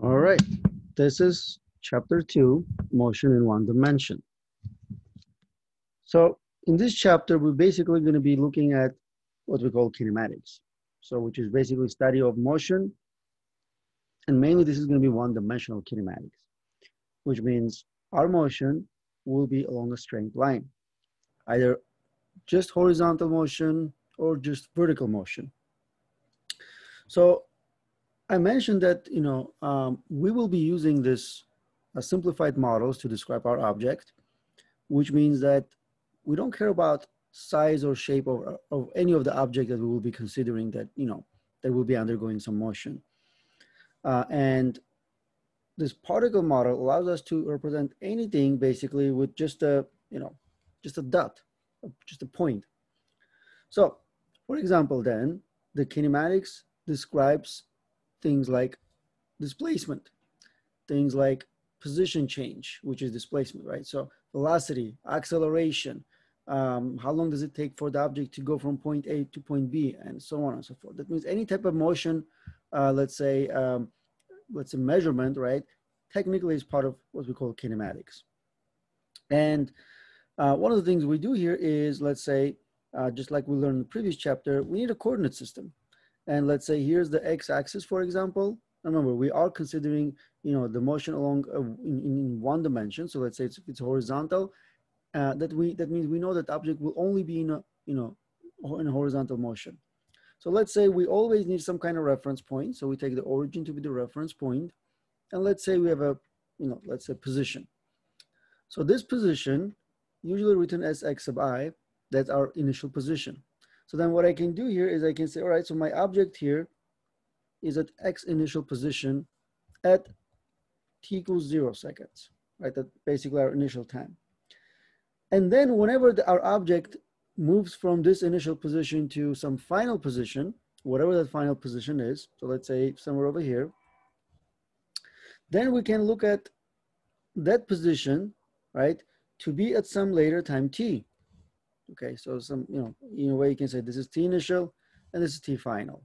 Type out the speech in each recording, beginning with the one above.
All right, this is chapter two, motion in one dimension. So in this chapter, we're basically going to be looking at what we call kinematics. So which is basically study of motion. And mainly this is going to be one dimensional kinematics, which means our motion will be along a straight line, either just horizontal motion or just vertical motion. So I mentioned that, you know, um, we will be using this uh, simplified models to describe our object, which means that we don't care about size or shape of, of any of the object that we will be considering that, you know, that will be undergoing some motion. Uh, and this particle model allows us to represent anything basically with just a, you know, just a dot, just a point. So for example, then the kinematics describes things like displacement, things like position change, which is displacement, right? So velocity, acceleration, um, how long does it take for the object to go from point A to point B, and so on and so forth. That means any type of motion, uh, let's say, um, let's say measurement, right? Technically is part of what we call kinematics. And uh, one of the things we do here is, let's say, uh, just like we learned in the previous chapter, we need a coordinate system. And let's say here's the x-axis, for example. Remember, we are considering, you know, the motion along uh, in, in, one dimension. So let's say it's, it's horizontal. Uh, that we that means we know that object will only be in a you know in a horizontal motion. So let's say we always need some kind of reference point. So we take the origin to be the reference point, and let's say we have a you know let's say position. So this position, usually written as x sub i, that's our initial position. So then what I can do here is I can say, all right, so my object here is at X initial position at T equals zero seconds, right? That basically our initial time. And then whenever the, our object moves from this initial position to some final position, whatever that final position is, so let's say somewhere over here, then we can look at that position, right, to be at some later time t. Okay, so some, you know, in a way you can say this is T initial and this is T final.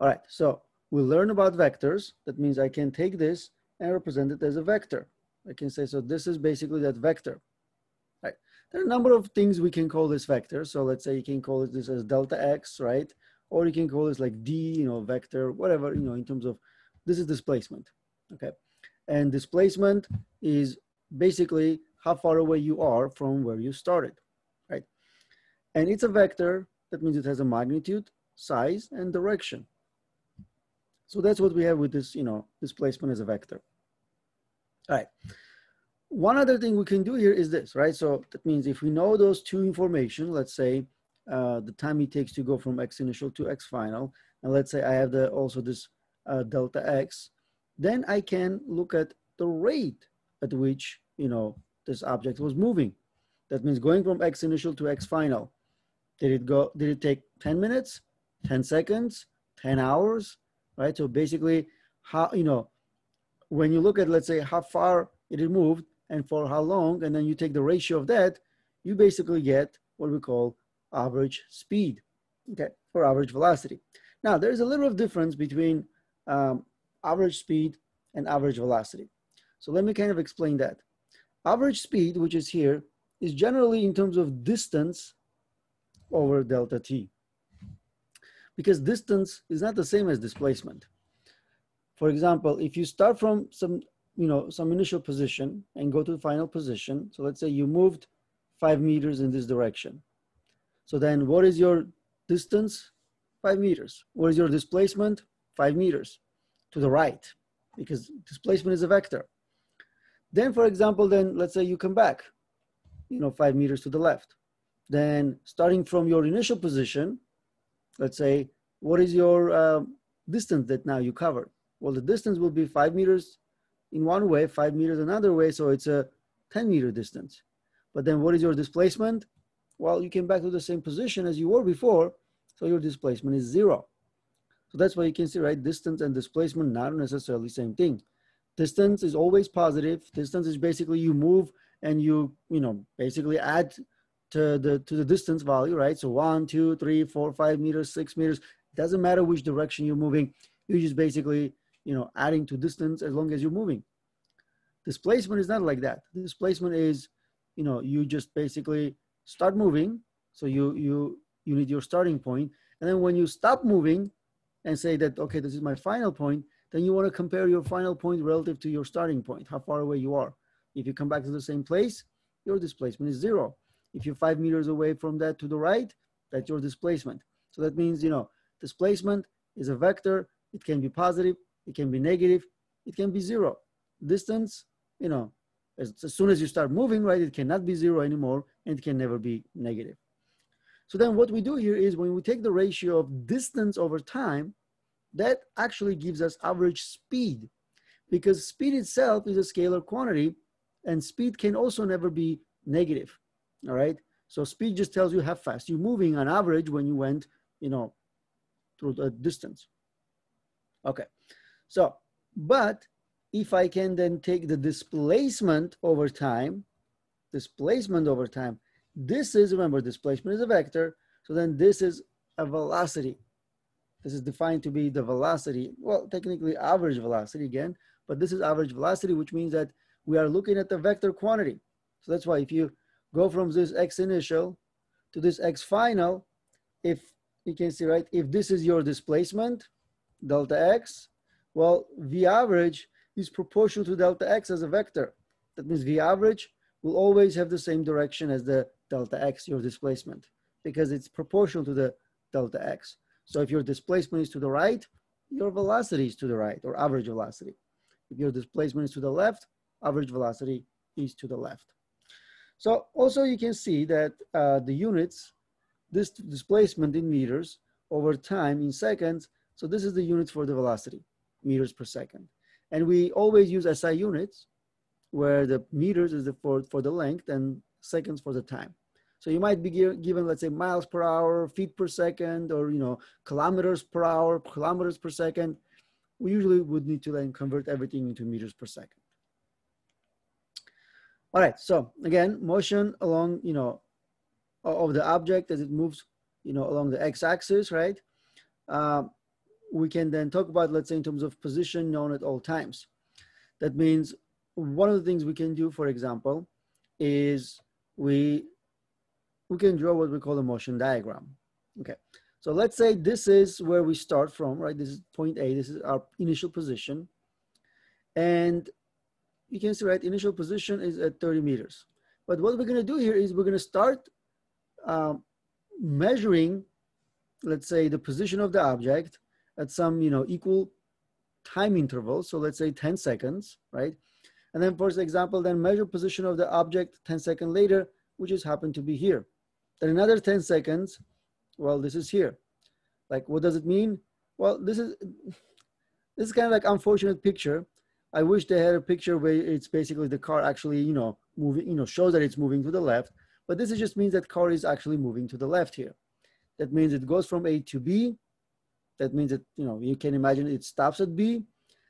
All right, so we learn about vectors. That means I can take this and represent it as a vector. I can say, so this is basically that vector. Right. There are a number of things we can call this vector. So let's say you can call it this as delta x, right? Or you can call this like d, you know, vector, whatever, you know, in terms of this is displacement, okay? And displacement is basically how far away you are from where you started. And it's a vector, that means it has a magnitude, size, and direction. So that's what we have with this, you know, displacement as a vector. All right. One other thing we can do here is this, right? So that means if we know those two information, let's say uh, the time it takes to go from x initial to x final, and let's say I have the also this uh, delta x, then I can look at the rate at which, you know, this object was moving. That means going from x initial to x final. Did it go, did it take 10 minutes, 10 seconds, 10 hours, right? So basically how, you know, when you look at, let's say how far it moved and for how long, and then you take the ratio of that, you basically get what we call average speed, okay, or average velocity. Now, there's a little of difference between um, average speed and average velocity. So let me kind of explain that. Average speed, which is here, is generally in terms of distance over delta t. Because distance is not the same as displacement. For example, if you start from some, you know, some initial position and go to the final position, so let's say you moved five meters in this direction. So then what is your distance? Five meters. What is your displacement? Five meters to the right, because displacement is a vector. Then, for example, then let's say you come back, you know, five meters to the left then starting from your initial position, let's say, what is your uh, distance that now you cover? Well, the distance will be five meters in one way, five meters another way, so it's a 10 meter distance. But then what is your displacement? Well, you came back to the same position as you were before, so your displacement is zero. So that's why you can see, right, distance and displacement not necessarily same thing. Distance is always positive. Distance is basically you move and you, you know, basically add to the to the distance value, right? So one, two, three, four, five meters, six meters. Doesn't matter which direction you're moving. You just basically, you know, adding to distance as long as you're moving. Displacement is not like that. Displacement is, you know, you just basically start moving. So you, you, you need your starting. And then when you stop moving and say that, okay, this is my final point, then you want to compare your final point relative to your starting point, how far away you are. If you come back to the same place, your displacement is zero. If you're five meters away from that to the right, that's your displacement. So that means, you know, displacement is a vector. It can be positive, it can be negative, it can be zero. Distance, you know, as, as soon as you start moving, right, it cannot be zero anymore and it can never be negative. So then what we do here is when we take the ratio of distance over time, that actually gives us average speed because speed itself is a scalar quantity and speed can also never be negative, all right? So speed just tells you how fast you're moving on average when you went, you know, through the distance. Okay, so, but if I can then take the displacement over time, displacement over time, this is, remember, displacement is a vector, so then this is a velocity. This is defined to be the velocity, well, technically average velocity again, but this is average velocity, which means that we are looking at the vector quantity. So that's why if you go from this x initial to this x final, if you can see, right, if this is your displacement, delta x, well, V average is proportional to delta x as a vector. That means V average will always have the same direction as the delta x, your displacement, because it's proportional to the delta x. So if your displacement is to the right, your velocity is to the right, or average velocity. If your displacement is to the left, average velocity is to the left. So also you can see that uh, the units, this displacement in meters over time in seconds, so this is the units for the velocity, meters per second. And we always use SI units where the meters is the for, for the length and seconds for the time. So you might be given, let's say, miles per hour, feet per second, or you know, kilometers per hour, kilometers per second. We usually would need to then convert everything into meters per second. All right, so again, motion along, you know, of the object as it moves, you know, along the x-axis, right? Um, we can then talk about, let's say, in terms of position known at all times. That means one of the things we can do, for example, is we we can draw what we call a motion diagram. Okay, so let's say this is where we start from, right? This is point A, this is our initial position. And you can see, right, initial position is at 30 meters. But what we're gonna do here is we're gonna start um, measuring, let's say, the position of the object at some, you know, equal time interval. So let's say 10 seconds, right? And then for example, then measure position of the object 10 seconds later, which just happened to be here. Then another 10 seconds, well, this is here. Like, what does it mean? Well, this is, this is kind of like unfortunate picture. I wish they had a picture where it's basically the car actually, you know, moving, you know, shows that it's moving to the left. But this just means that car is actually moving to the left here. That means it goes from A to B. That means that, you know, you can imagine it stops at B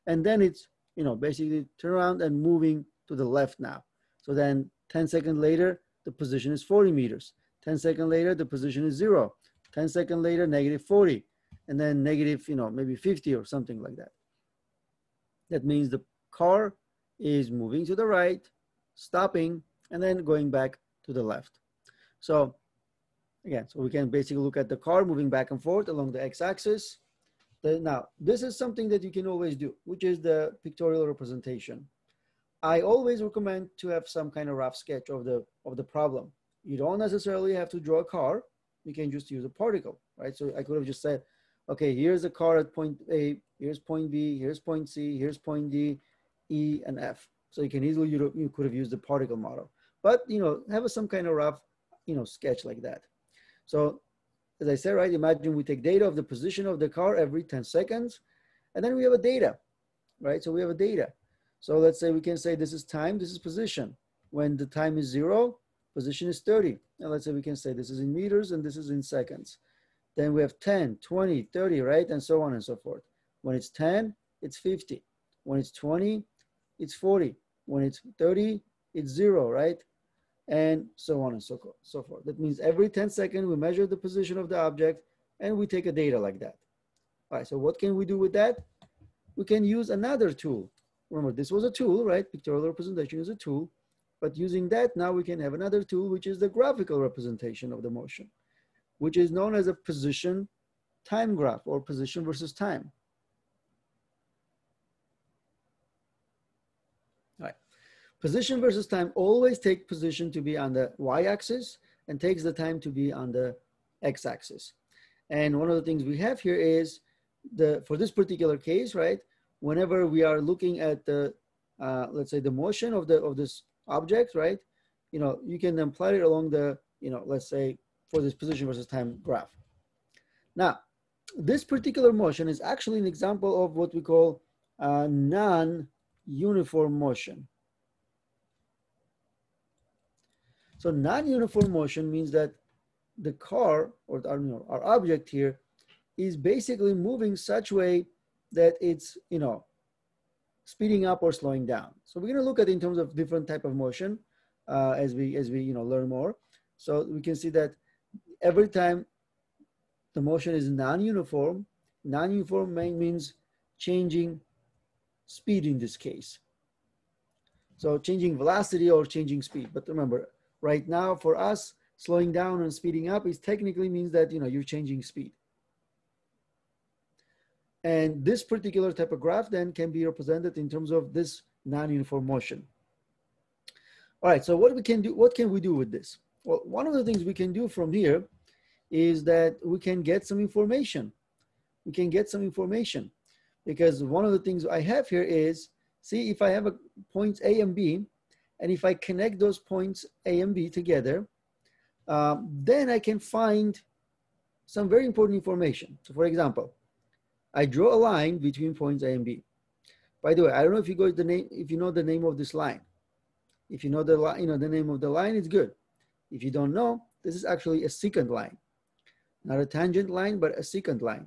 and then it's, you know, basically turn around and moving to the left now. So then 10 seconds later, the position is 40 meters. 10 seconds later, the position is zero. 10 seconds later, negative 40. And then negative, you know, maybe 50 or something like that. That means the car is moving to the right, stopping, and then going back to the left. So again, so we can basically look at the car moving back and forth along the x-axis. Now, this is something that you can always do, which is the pictorial representation. I always recommend to have some kind of rough sketch of the, of the problem. You don't necessarily have to draw a car. You can just use a particle, right? So I could have just said, okay, here's a car at point A, here's point B, here's point C, here's point D, E, and F. So you can easily, you, you could have used the particle model. But, you know, have a, some kind of rough, you know, sketch like that. So as I said, right, imagine we take data of the position of the car every 10 seconds, and then we have a data, right? So we have a data. So let's say we can say this is time, this is position. When the time is zero, position is 30. And let's say we can say this is in meters and this is in seconds. Then we have 10, 20, 30, right? And so on and so forth. When it's 10, it's 50. When it's 20, it's 40. When it's 30, it's zero, right? And so on and so, so forth. That means every 10 seconds, we measure the position of the object and we take a data like that. All right, so what can we do with that? we can use another tool. Remember, this was a tool, right? Pictorial representation is a tool. But using that, now we can have another tool, which is the graphical representation of the motion, which is known as a position time graph or position versus time. All right. Position versus time always take position to be on the y-axis and takes the time to be on the x-axis. And one of the things we have here is the for this particular case, right? Whenever we are looking at the uh, let's say the motion of the of this object, right? You know, you can then plot it along the you know let's say for this position versus time graph. Now, this particular motion is actually an example of what we call non-uniform motion. So non-uniform motion means that the car or our, you know, our object here is basically moving such way that it's, you know, speeding up or slowing down. So we're going to look at in terms of different type of motion uh, as we, as we, you know, learn more. So we can see that every time the motion is non-uniform, non-uniform means changing speed in this case. So changing velocity or changing speed. But remember, right now for us, slowing down and speeding up is technically means that you know you're changing speed. And this particular type of graph then can be represented in terms of this non-uniform motion. All right, so what we can do, what can we do with this? Well, one of the things we can do from here is that we can get some information. We can get some information because one of the things I have here is, see if I have a points A and B, and if I connect those points A and B together, um, then I can find some very important information. So for example, I draw a line between points A and B. By the way, I don't know if you go the name, if you know the name of this line. If you know the line, you know the name of the line, it's good. If you don't know, this is actually a secant line, not a tangent line, but a secant line.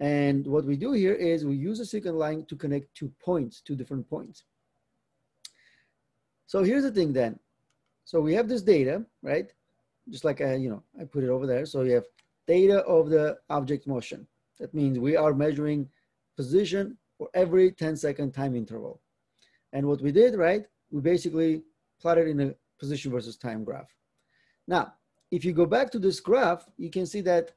And what we do here is we use a secant line to connect two points, two different points. So here's the thing then. So we have this data, right? Just like, I, you know, I put it over there. So you have data of the object motion. That means we are measuring position for every 10 second time interval. And what we did, right? We basically plotted in a position versus time graph. Now, if you go back to this graph, you can see that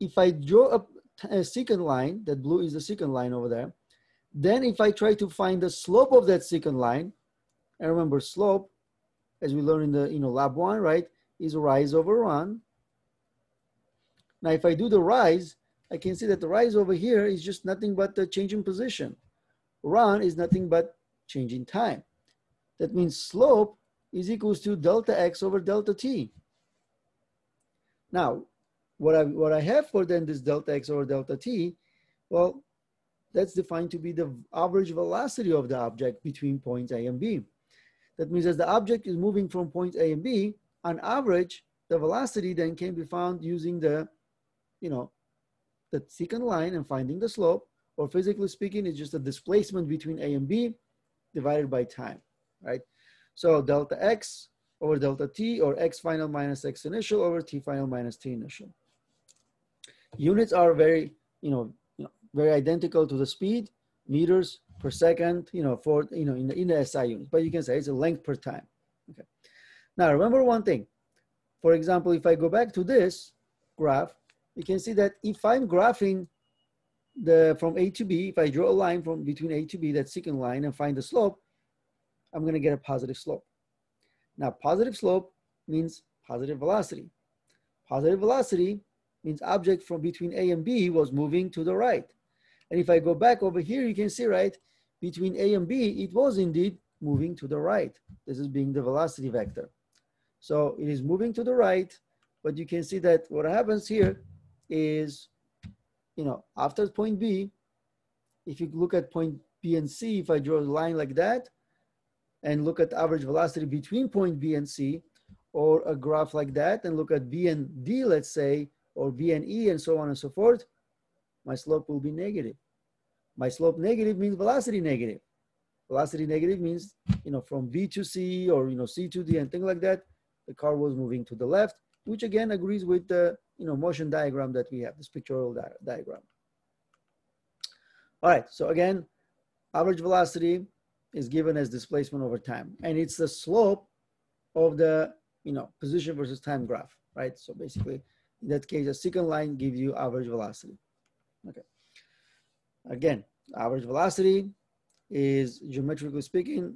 if I draw a, a secant line, that blue is the secant line over there, then if I try to find the slope of that secant line, and remember slope, as we learned in the you know lab one, right, is rise over run. Now, if I do the rise, I can see that the rise over here is just nothing but the change in position. Run is nothing but change in time. That means slope is equals to delta x over delta t. Now, what I, what I have for then this delta x over delta t, well, that's defined to be the average velocity of the object between points A and B. That means as the object is moving from point A and B, on average, the velocity then can be found using the, you know, the secant line and finding the slope, or physically speaking, it's just a displacement between A and B divided by time, right? So delta X over delta T or X final minus X initial over T final minus T initial. Units are very, you know, you know very identical to the speed, meters per second, you know, for, you know, in the, in the SI units, but you can say it's a length per time. Okay. Now remember one thing. For example, if I go back to this graph, you can see that if I'm graphing the from A to B, if I draw a line from between A to B, that secant line, and find the slope, I'm going to get a positive slope. Now, positive slope means positive velocity. Positive velocity means object from between A and B was moving to the right. And if I go back over here, you can see, right, between A and B, it was indeed moving to the right. This is being the velocity vector. So it is moving to the right, but you can see that what happens here is, you know, after point B, if you look at point B and C, if I draw a line like that, and look at average velocity between point B and C, or a graph like that, and look at B and D, let's say, or B and E, and so on and so forth, my slope will be negative. My slope negative means velocity negative. Velocity negative means, you know, from V to C or, you know, C to D and things like that, the car was moving to the left, which again agrees with the, you know, motion diagram that we have, this pictorial di diagram. All right, so again, average velocity is given as displacement over time, and it's the slope of the you know position versus time graph, right? So basically, in that case, a secant line gives you average velocity. Okay. Again, average velocity is geometrically speaking,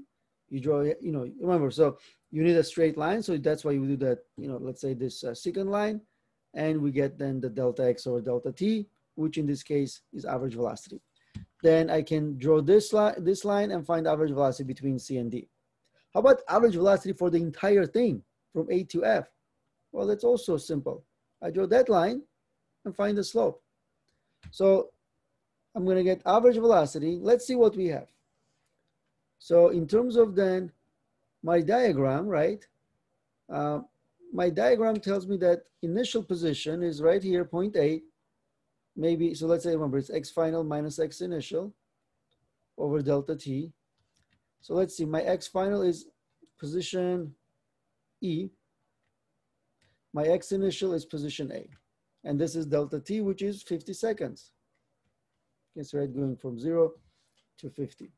you draw, you know, remember, so you need a straight line. So that's why you do that, you know, let's say this uh, line, and we get then the delta x over delta t, which in this case is average velocity. Then I can draw this, line, this line and find average velocity between C and D. How about average velocity for the entire thing from A to F? Well, that's also simple. I draw that line and find the slope. So I'm going to get average velocity. Let's see what we have. So in terms of then my diagram, right? Uh, my diagram tells me that initial position is right here, point A. Maybe, so let's say, remember, it's x final minus x initial over delta t. So let's see, my x final is position E. My x initial is position A. And this is delta t, which is 50 seconds. So right, going from zero to 50.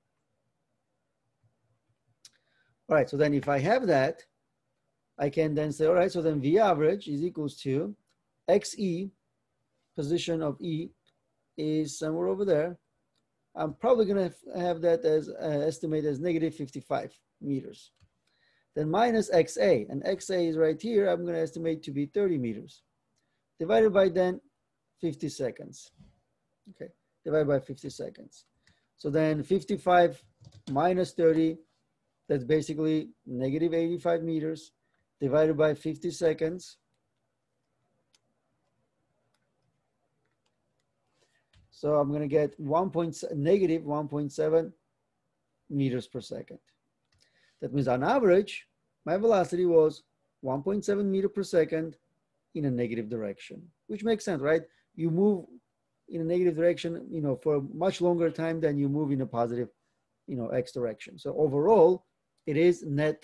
All right, so then if I have that, I can then say, all right, so then V average is equals to XE, position of E is somewhere over there. I'm probably gonna have that as uh, estimated as negative 55 meters. Then minus XA, and XA is right here, I'm gonna estimate to be 30 meters. Divided by then 50 seconds. Okay, divided by 50 seconds. So then 55 minus 30, that's basically negative 85 meters divided by 50 seconds. So I'm gonna get 1. Point, negative 1.7 meters per second. That means on average, my velocity was 1.7 meter per second in a negative direction, which makes sense, right? You move in a negative direction, you know, for a much longer time than you move in a positive, you know, x direction. So overall, it is net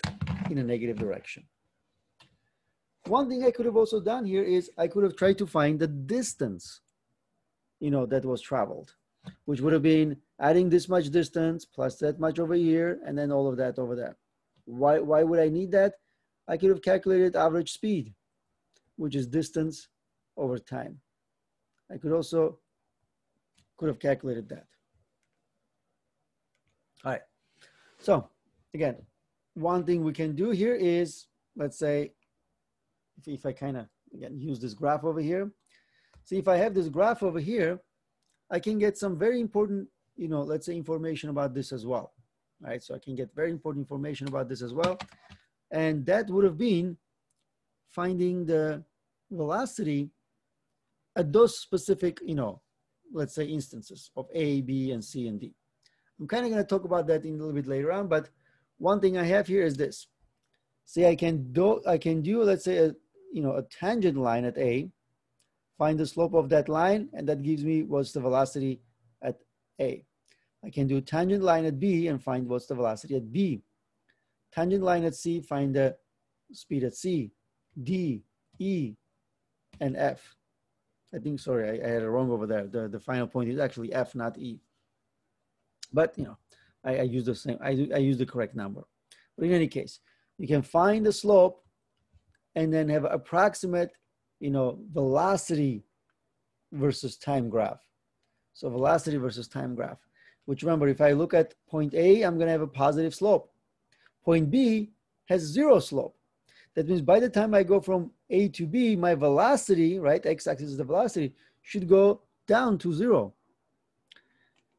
in a negative direction. One thing I could have also done here is I could have tried to find the distance, you know, that was traveled, which would have been adding this much distance plus that much over here, and then all of that over there. Why, why would I need that? I could have calculated average speed, which is distance over time. I could also could have calculated that. All right. So again, one thing we can do here is, let's say, if, if I kind of, again, use this graph over here. See, if I have this graph over here, I can get some very important, you know, let's say information about this as well. Right, so I can get very important information about this as well. And that would have been finding the velocity at those specific, you know, let's say instances of A, B, and C, and D. I'm kind of going to talk about that in a little bit later on, but one thing I have here is this. See, I can do, I can do, let's say, a, you know, a tangent line at A, find the slope of that line, and that gives me what's the velocity at A. I can do tangent line at B and find what's the velocity at B. Tangent line at C, find the speed at C, D, E, and F. I think, sorry, I, I had it wrong over there. The, the final point is actually F, not E. But, you know, I, I use the same, I, I use the correct number. But in any case, you can find the slope and then have approximate, you know, velocity versus time graph. So velocity versus time graph, which remember, if I look at point A, I'm gonna have a positive slope. Point B has zero slope. That means by the time I go from A to B, my velocity, right, x-axis is the velocity, should go down to zero.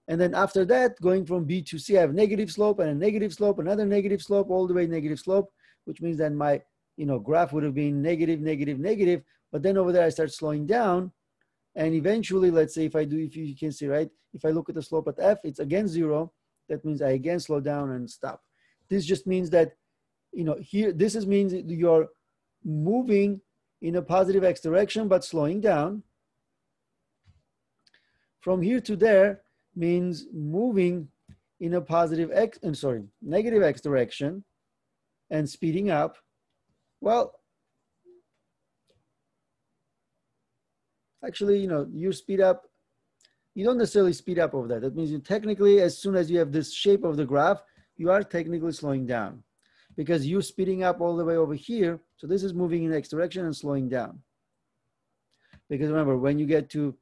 And then after that, going from B to C, I have negative slope and a negative slope, another negative slope, all the way negative slope, which means that my you know, graph would have been negative, negative, negative. But then over there, I start slowing down. And eventually, let's say if I do, if you can see, right? If I look at the slope at F, it's again zero. That means I again slow down and stop. This just means that, you know, here, this is means you're moving in a positive X direction, but slowing down. From here to there, means moving in a positive x, I'm sorry, negative x direction and speeding up. Well, actually, you know, you speed up you don't necessarily speed up over that. That means you technically, as soon as you have this shape of the graph, you are technically slowing down because you're speeding up all the way over here. So this is moving in the X direction and slowing down. Because remember, when you get to,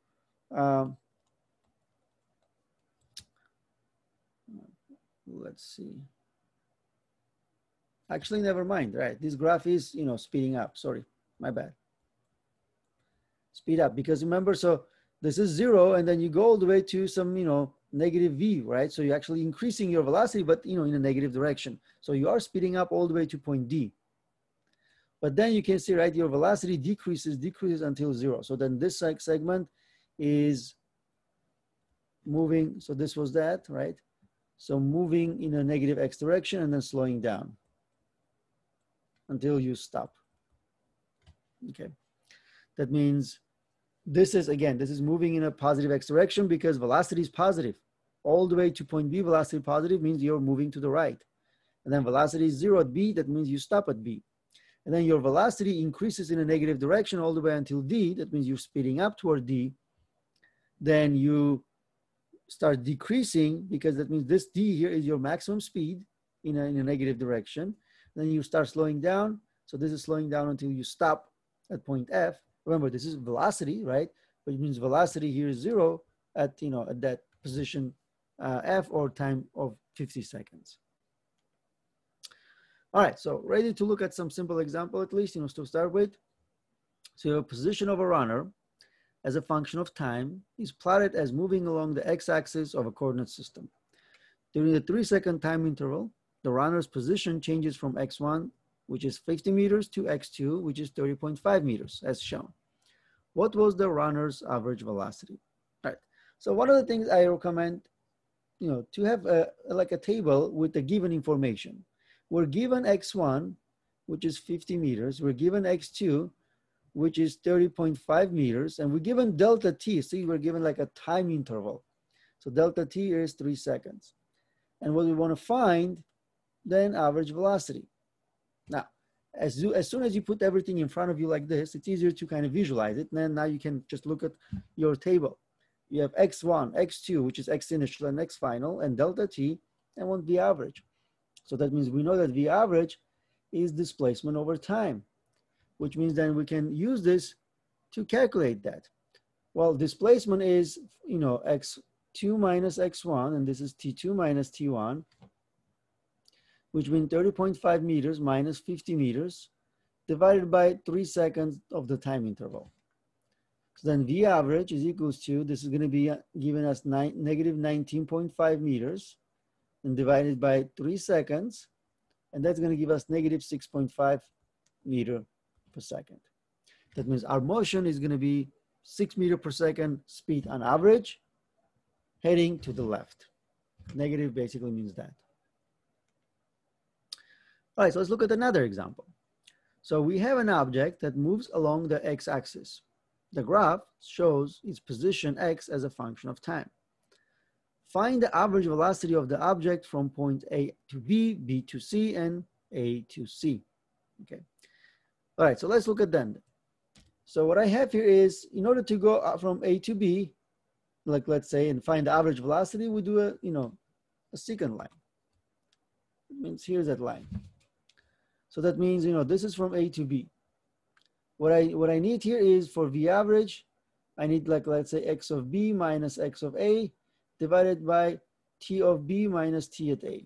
um, let's see. Actually, never mind, right? This graph is, you know, speeding up. Sorry, my bad. Speed up because remember, so this is zero and then you go all the way to some, you know, negative v, right? So you're actually increasing your velocity, but you know, in a negative direction. So you are speeding up all the way to point D. But then you can see, right, your velocity decreases, decreases until zero. So then this segment is moving. So this was that, right? So moving in a negative x direction and then slowing down until you stop. Okay. That means this is, again, this is moving in a positive x direction because velocity is positive. All the way to point B, velocity positive means you're moving to the right. And then velocity is zero at B, that means you stop at B. And then your velocity increases in a negative direction all the way until D, that means you're speeding up toward D. Then you start decreasing because that means this D here is your maximum speed in a, in a negative direction. Then you start slowing down. So this is slowing down until you stop at point F. Remember, this is velocity, right? Which means velocity here is zero at, you know, at that position uh, F or time of 50 seconds. All right, so ready to look at some simple example at least, you know, to start with. So your position of a runner as a function of time is plotted as moving along the x-axis of a coordinate system. During the three second time interval, the runner's position changes from x1 which is 50 meters, to x2, which is 30.5 meters, as shown. What was the runner's average velocity? All right. So one of the things I recommend, you know, to have a, like a table with the given information. We're given x1, which is 50 meters. We're given x2, which is 30.5 meters. And we're given delta t. See, we're given like a time interval. So delta t is three seconds. And what we want to find, then average velocity. Now, as, as soon as you put everything in front of you like this, it's easier to kind of visualize it. And then now you can just look at your table. You have x1, x2, which is x initial and x final, and delta t, and one v average. So that means we know that v average is displacement over time, which means then we can use this to calculate that. Well, displacement is, you know, x2 minus x1, and this is t2 minus t1, which means 30.5 meters minus 50 meters divided by three seconds of the time interval. So then V average is equals to, this is gonna be uh, giving us nine, negative 19.5 meters and divided by three seconds. And that's gonna give us negative 6.5 meter per second. That means our motion is gonna be six meter per second speed on average, heading to the left. Negative basically means that. All right, so let's look at another example. So we have an object that moves along the x-axis. The graph shows its position x as a function of time. Find the average velocity of the object from point A to B, B to C, and A to C. Okay. All right, so let's look at them. So what I have here is, in order to go uh, from A to B, like let's say, and find the average velocity, we do a, you know, a secant line. It means here's that line. So that means, you know, this is from A to B. What I, what I need here is for V average, I need like, let's say X of B minus X of A divided by T of B minus T at A.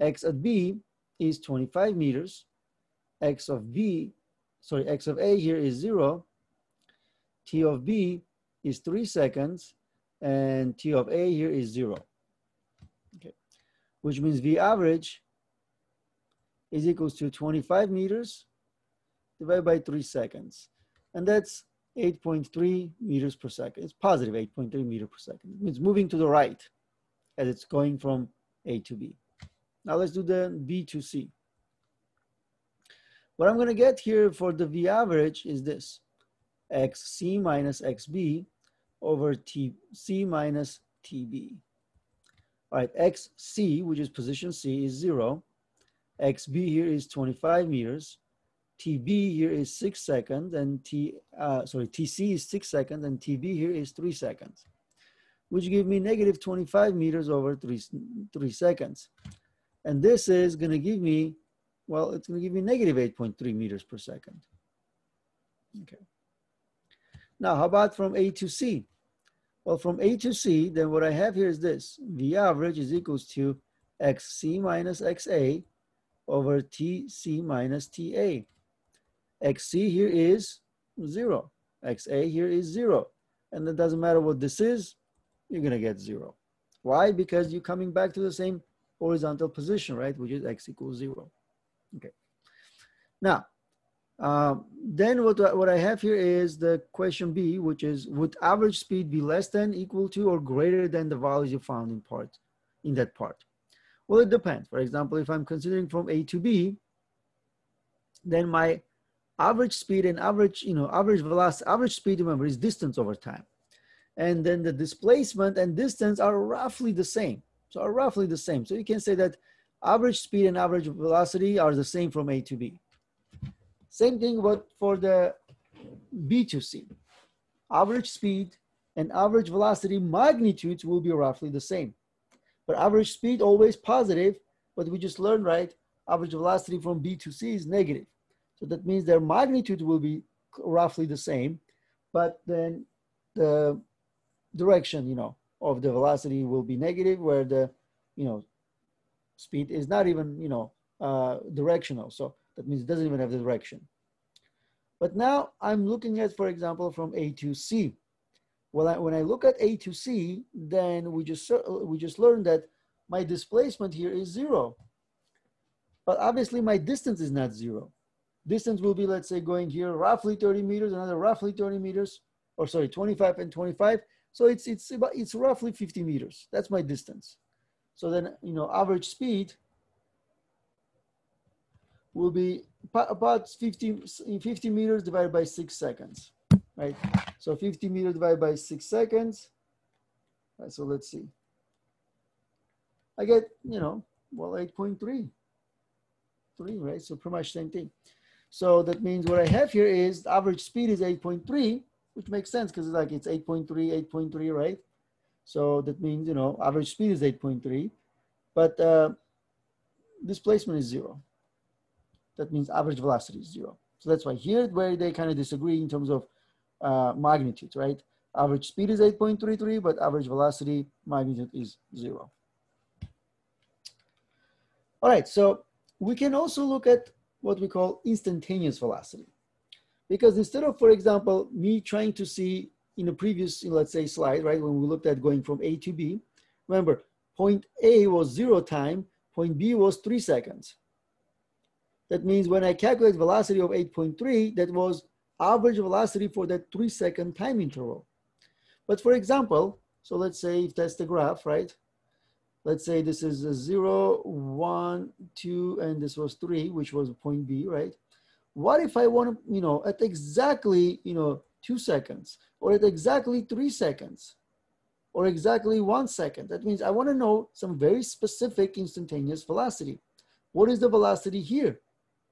X at B is 25 meters. X of B, sorry, X of A here is zero. T of B is three seconds and T of A here is zero. Okay, which means V average is equals to 25 meters divided by three seconds. And that's 8.3 meters per second. It's positive 8.3 meter per second. It means moving to the right as it's going from A to B. Now let's do the B to C. What I'm gonna get here for the V average is this, XC minus XB over TC minus TB. All right, XC, which is position C, is zero. XB here is 25 meters. TB here is six seconds and T, uh, sorry, TC is six seconds and TB here is three seconds. which give me negative 25 meters over three, three seconds. And this is gonna give me, well, it's gonna give me negative 8.3 meters per second. Okay. Now, how about from A to C? Well, from A to C, then what I have here is this. V average is equals to XC minus XA over TC minus TA. XC here is zero. XA here is zero. And it doesn't matter what this is, you're gonna get zero. Why? Because you're coming back to the same horizontal position, right? Which is X equals zero. Okay. Now, um, then what, what I have here is the question B, which is would average speed be less than, equal to, or greater than the values you found in part, in that part? Well, it depends. For example, if I'm considering from A to B, then my average speed and average, you know, average velocity, average speed, remember, is distance over time. And then the displacement and distance are roughly the same. So are roughly the same. So you can say that average speed and average velocity are the same from A to B. Same thing but for the B to C. Average speed and average velocity magnitudes will be roughly the same. But average speed always positive, but we just learned, right? Average velocity from B to C is negative. So that means their magnitude will be roughly the same, but then the direction, you know, of the velocity will be negative where the, you know, speed is not even, you know, uh, directional. So that means it doesn't even have the direction. But now I'm looking at, for example, from A to C. Well, I, when I look at A to C, then we just, we just learned that my displacement here is zero. But obviously my distance is not zero. Distance will be, let's say, going here roughly 30 meters, another roughly 30 meters, or sorry, 25 and 25. So it's, it's, about, it's roughly 50 meters. That's my distance. So then, you know, average speed will be about 50, 50 meters divided by six seconds, right? So 50 meters divided by six seconds. Right, so let's see. I get, you know, well, 8.3, three, right? So pretty much same thing. So that means what I have here is the average speed is 8.3, which makes sense because it's like it's 8.3, 8.3, right? So that means, you know, average speed is 8.3, but uh, displacement is zero. That means average velocity is zero. So that's why here where they kind of disagree in terms of uh, magnitude, right? Average speed is 8.33, but average velocity magnitude is zero. All right, so we can also look at what we call instantaneous velocity. Because instead of, for example, me trying to see in the previous, let's say, slide, right, when we looked at going from A to B, remember, point A was zero time, point B was three seconds. That means when I calculate velocity of 8.3, that was average velocity for that three second time interval. But for example, so let's say if that's the graph, right? Let's say this is a zero, one, two, and this was three, which was point B, right? What if I want to, you know, at exactly, you know, two seconds or at exactly three seconds or exactly one second? That means I want to know some very specific instantaneous velocity. What is the velocity here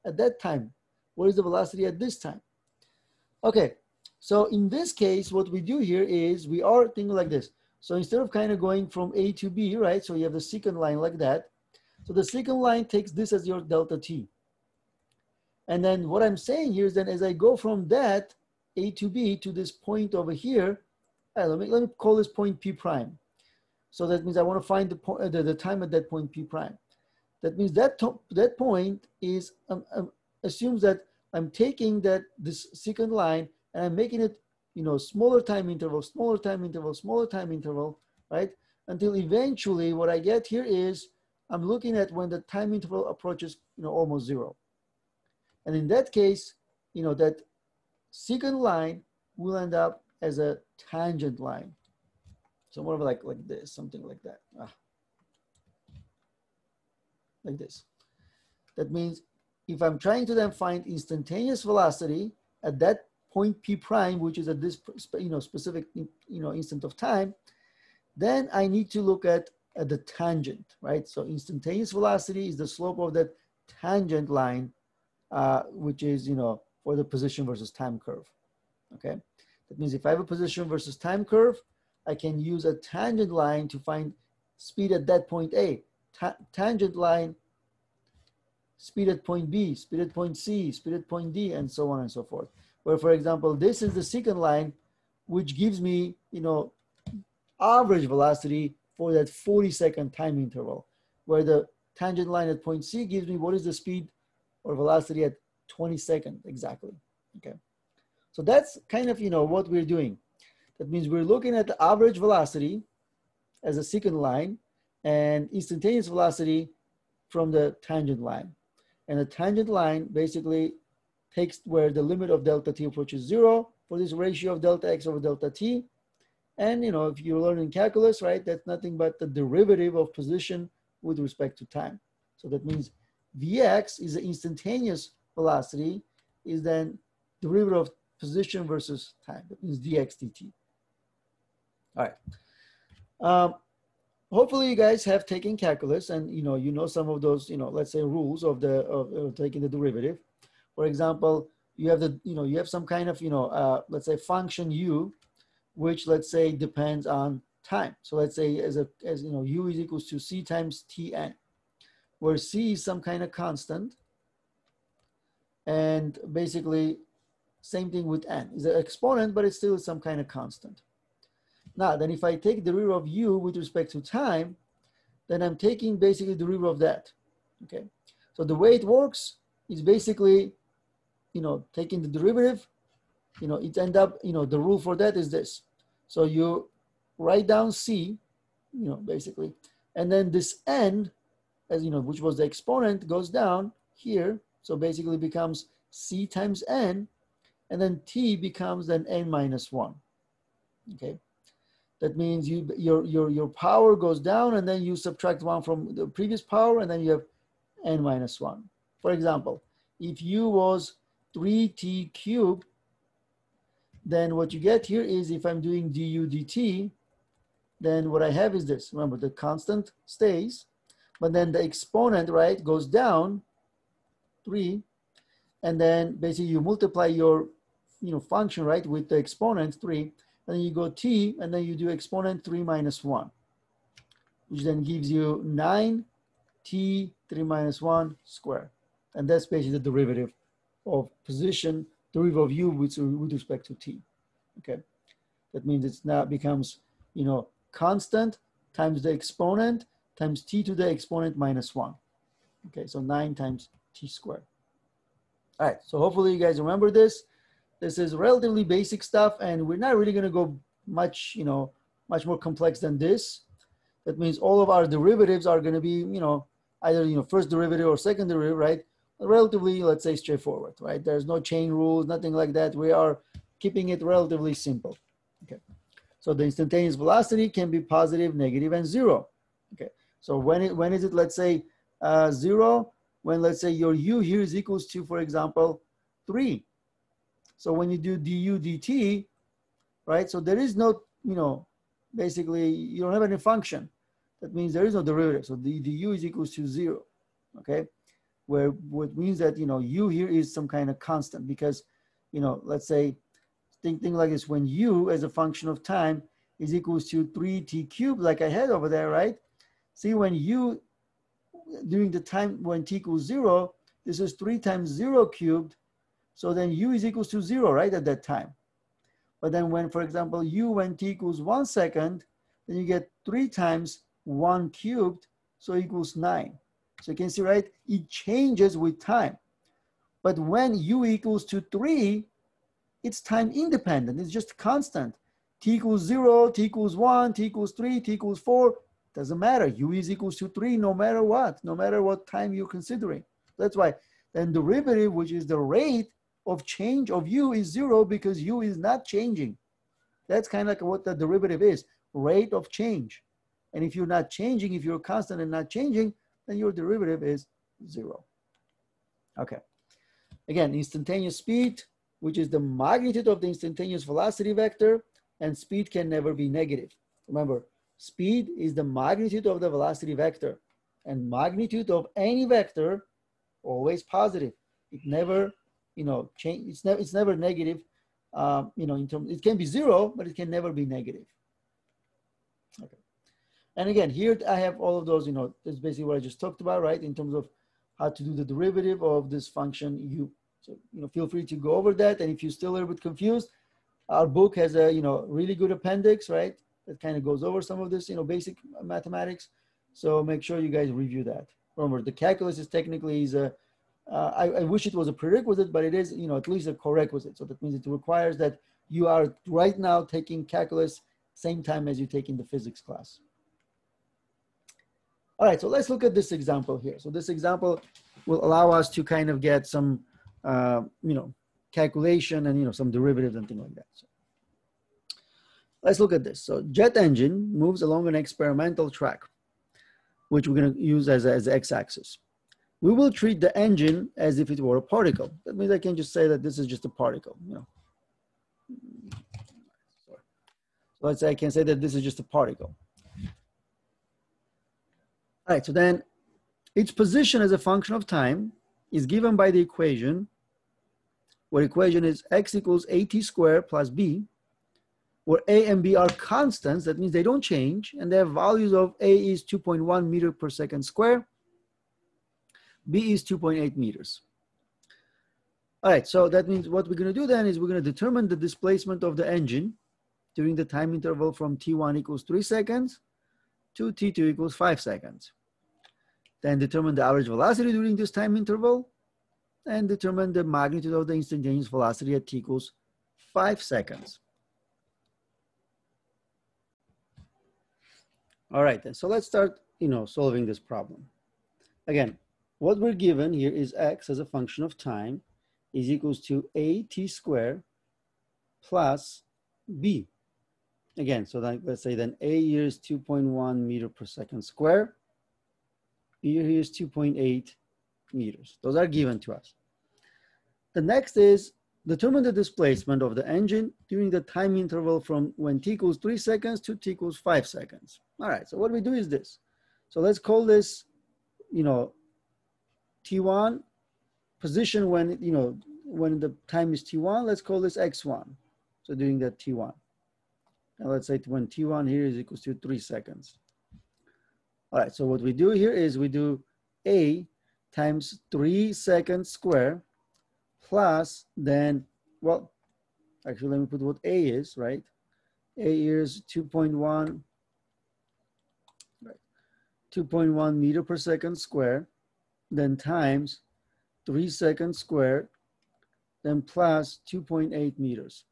at that time? What is the velocity at this time? Okay, so in this case, what we do here is we are thinking like this. So instead of kind of going from A to B, right? So you have the secant line like that. So the secant line takes this as your delta T. And then what I'm saying here is that as I go from that A to B to this point over here, right, let, me, let me call this point P prime. So that means I want to find the, point, uh, the, the time at that point P prime. That means that, top that point is um, um, assumes that I'm taking that this secant line and I'm making it, you know, smaller time interval, smaller time interval, smaller time interval, right? Until eventually what I get here is I'm looking at when the time interval approaches, you know, almost zero. And in that case, you know, that secant line will end up as a tangent line. So more of like, like this, something like that. Ah. Like this. That means if I'm trying to then find instantaneous velocity at that point P prime, which is at this you know, specific you know, instant of time, then I need to look at, at the tangent, right? So instantaneous velocity is the slope of that tangent line uh, which is, you know, for the position versus time curve, okay? That means if I have a position versus time curve, I can use a tangent line to find speed at that point A. Ta tangent line, speed at point B, speed at point C, speed at point D, and so on and so forth. Where, for example, this is the secant line, which gives me, you know, average velocity for that 40 second time interval, where the tangent line at point C gives me what is the speed or velocity at 20 seconds exactly, okay? So that's kind of, you know, what we're doing. That means we're looking at the average velocity as a secant line and instantaneous velocity from the tangent line. And the tangent line basically takes where the limit of delta t approaches zero for this ratio of delta x over delta t. And you know, if you're learning calculus, right, that's nothing but the derivative of position with respect to time. So that means Vx is the instantaneous velocity is then derivative of position versus time. That means dx dt. All right. Um, hopefully you guys have taken calculus and you know you know some of those you know let's say rules of the of, of taking the derivative. For example, you have the you know you have some kind of you know uh, let's say function u, which let's say depends on time. So let's say as a as you know u is equals to c times tn, where c is some kind of constant, and basically same thing with n. is an exponent, but it's still some kind of constant. Now, then if I take the derivative of u with respect to time, then I'm taking basically the derivative of that, okay? So the way it works is basically, you know, taking the derivative, you know, it end up, you know, the rule for that is this. So you write down c, you know, basically, and then this n, as you know, which was the exponent, goes down here. So basically becomes c times n, and then t becomes then n minus one, okay? That means you, your, your, your power goes down and then you subtract one from the previous power and then you have n minus one. For example, if u was 3t cubed, then what you get here is if I'm doing du dt, then what I have is this. Remember, the constant stays, but then the exponent, right, goes down 3, and then basically you multiply your you know, function, right, with the exponent 3, and then you go t, and then you do exponent 3 minus 1, which then gives you 9 t 3 minus 1 squared. And that's basically the derivative of position, derivative of u with, with respect to t. Okay, that means it's now becomes, you know, constant times the exponent times t to the exponent minus 1. Okay, so 9 times t squared. All right, so hopefully you guys remember this. This is relatively basic stuff and we're not really gonna go much, you know, much more complex than this. That means all of our derivatives are gonna be, you know, either, you know, first derivative or second derivative, right? Relatively, let's say straightforward, right? There's no chain rules, nothing like that. We are keeping it relatively simple, okay? So the instantaneous velocity can be positive, negative, and zero, okay? So when, it, when is it, let's say, uh, zero? When let's say your u here is equals to, for example, three, so when you do du dt, right? So there is no, you know, basically you don't have any function. That means there is no derivative. So the du is equals to zero, okay? Where what means that, you know, u here is some kind of constant because, you know, let's say, think, think like this, when u as a function of time is equals to 3t cubed like I had over there, right? See when u, during the time when t equals zero, this is three times zero cubed, so then u is equals to zero, right, at that time. But then when, for example, u when t equals one second, then you get three times one cubed, so equals nine. So you can see, right, it changes with time. But when u equals to three, it's time independent, it's just constant. t equals zero, t equals one, t equals three, t equals four, doesn't matter. u is equals to three no matter what, no matter what time you're considering. That's why then derivative, which is the rate, of change of u is zero because u is not changing. That's kind of like what the derivative is, rate of change. And if you're not changing, if you're constant and not changing, then your derivative is zero. Okay. Again, instantaneous speed, which is the magnitude of the instantaneous velocity vector, and speed can never be negative. Remember, speed is the magnitude of the velocity vector, and magnitude of any vector always positive. It never you know, change. It's never it's never negative. Um, you know, in terms it can be zero, but it can never be negative. Okay. And again, here I have all of those, you know, that's basically what I just talked about, right? In terms of how to do the derivative of this function u. So, you know, feel free to go over that. And if you're still a little bit confused, our book has a, you know, really good appendix, right? That kind of goes over some of this, you know, basic mathematics. So make sure you guys review that. Remember, the calculus is technically is a, uh, I, I wish it was a prerequisite, but it is, you know, at least a corequisite. So that means it requires that you are right now taking calculus same time as you're taking the physics class. All right, so let's look at this example here. So this example will allow us to kind of get some, uh, you know, calculation and, you know, some derivatives and things like that. So let's look at this. So jet engine moves along an experimental track, which we're going to use as, as x-axis. We will treat the engine as if it were a particle. That means I can just say that this is just a particle, you know. So let's say I can say that this is just a particle. All right, so then its position as a function of time is given by the equation, where equation is x equals at squared plus b, where a and b are constants, that means they don't change, and have values of a is 2.1 meter per second square, b is 2.8 meters. All right, so that means what we're gonna do then is we're gonna determine the displacement of the engine during the time interval from t1 equals three seconds to t2 equals five seconds then determine the average velocity during this time interval, and determine the magnitude of the instantaneous velocity at t equals five seconds. All right, then, so let's start, you know, solving this problem. Again, what we're given here is x as a function of time is equals to a t squared plus b. Again, so then let's say then a here is 2.1 meter per second square here is 2.8 meters. Those are given to us. The next is determine the displacement of the engine during the time interval from when t equals three seconds to t equals five seconds. All right, so what we do is this. So let's call this, you know, t1 position when, you know, when the time is t1, let's call this x1. So during that t1. And let's say when t1 here is equals to three seconds. All right, so what we do here is we do A times three seconds square plus then, well, actually let me put what A is, right? A is 2.1, right, 2.1 meter per second square, then times three seconds squared, then plus 2.8 meters.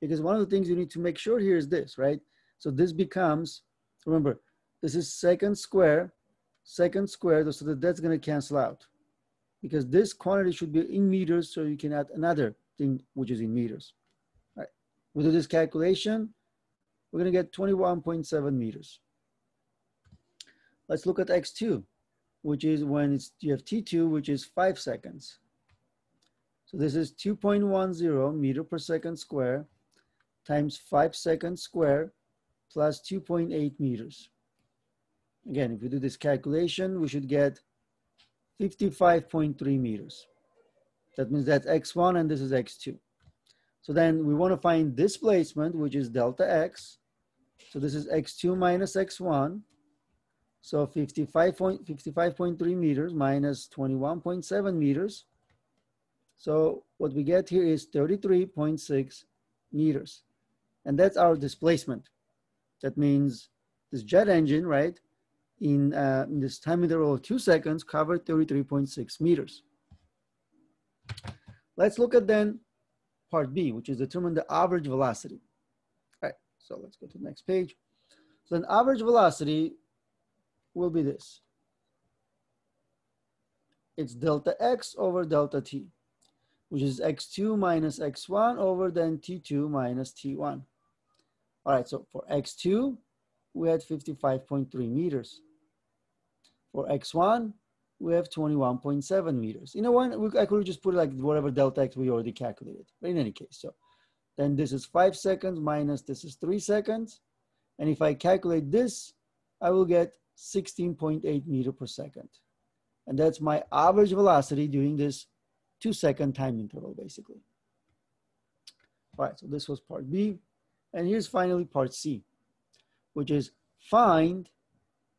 Because one of the things you need to make sure here is this, right? So this becomes, remember, this is second square, second square, so that that's gonna cancel out. Because this quantity should be in meters, so you can add another thing which is in meters. Right, we do this calculation, we're gonna get 21.7 meters. Let's look at X2, which is when it's, you have T2, which is five seconds. So this is 2.10 meter per second square times five seconds square plus 2.8 meters. Again, if we do this calculation, we should get 55.3 meters. That means that's x1 and this is x2. So then we want to find displacement, which is delta x. So this is x2 minus x1. So 55.3 meters minus 21.7 meters. So what we get here is 33.6 meters. And that's our displacement. That means this jet engine, right, in, uh, in this time interval of two seconds covered 33.6 meters. Let's look at then part B, which is determine the average velocity. All right, so let's go to the next page. So an average velocity will be this. It's delta x over delta t, which is x2 minus x1 over then t2 minus t1. All right, so for x2, we had 55.3 meters. For x1, we have 21.7 meters. You know what? I could just put like whatever delta x we already calculated. But in any case, so then this is five seconds minus this is three seconds. And if I calculate this, I will get 16.8 meter per second. And that's my average velocity during this two second time interval, basically. All right, so this was part B. And here's finally part C, which is find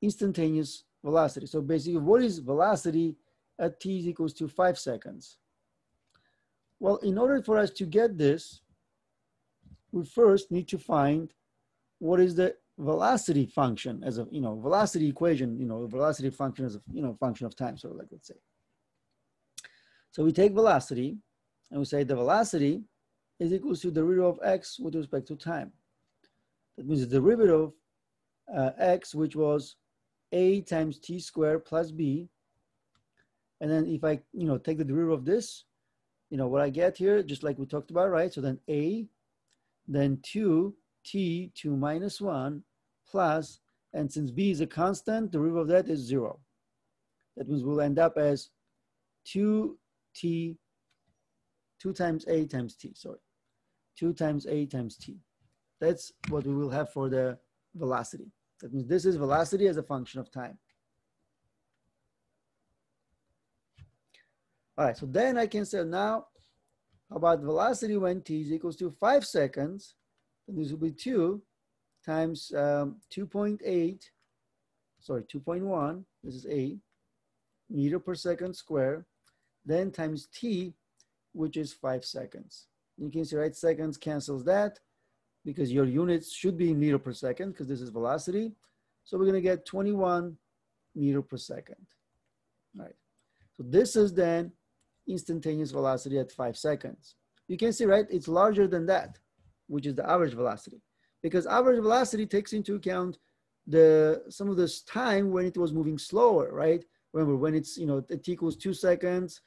instantaneous velocity. So basically, what is velocity at t equals to five seconds? Well, in order for us to get this, we first need to find what is the velocity function as a, you know, velocity equation, you know, velocity function as a, you know, function of time. So like, let's say. So we take velocity and we say the velocity is equal to the derivative of x with respect to time. That means the derivative of uh, x, which was a times t squared plus b. And then if I, you know, take the derivative of this, you know, what I get here, just like we talked about, right? So then a, then 2 t 2 minus 1 plus, and since b is a constant, the derivative of that is 0. That means we'll end up as 2t, 2 times a times t, sorry. 2 times a times t. That's what we will have for the velocity. That means this is velocity as a function of time. All right, so then I can say now, how about velocity when t is equals to five seconds? Then this will be two times um, 2.8, sorry, 2.1, this is a meter per second square, then times t, which is five seconds. You can see, right, seconds cancels that because your units should be in meter per second because this is velocity. So we're gonna get 21 meter per second, All right? So this is then instantaneous velocity at five seconds. You can see, right, it's larger than that, which is the average velocity because average velocity takes into account the some of this time when it was moving slower, right? Remember when it's, you know, it equals two seconds,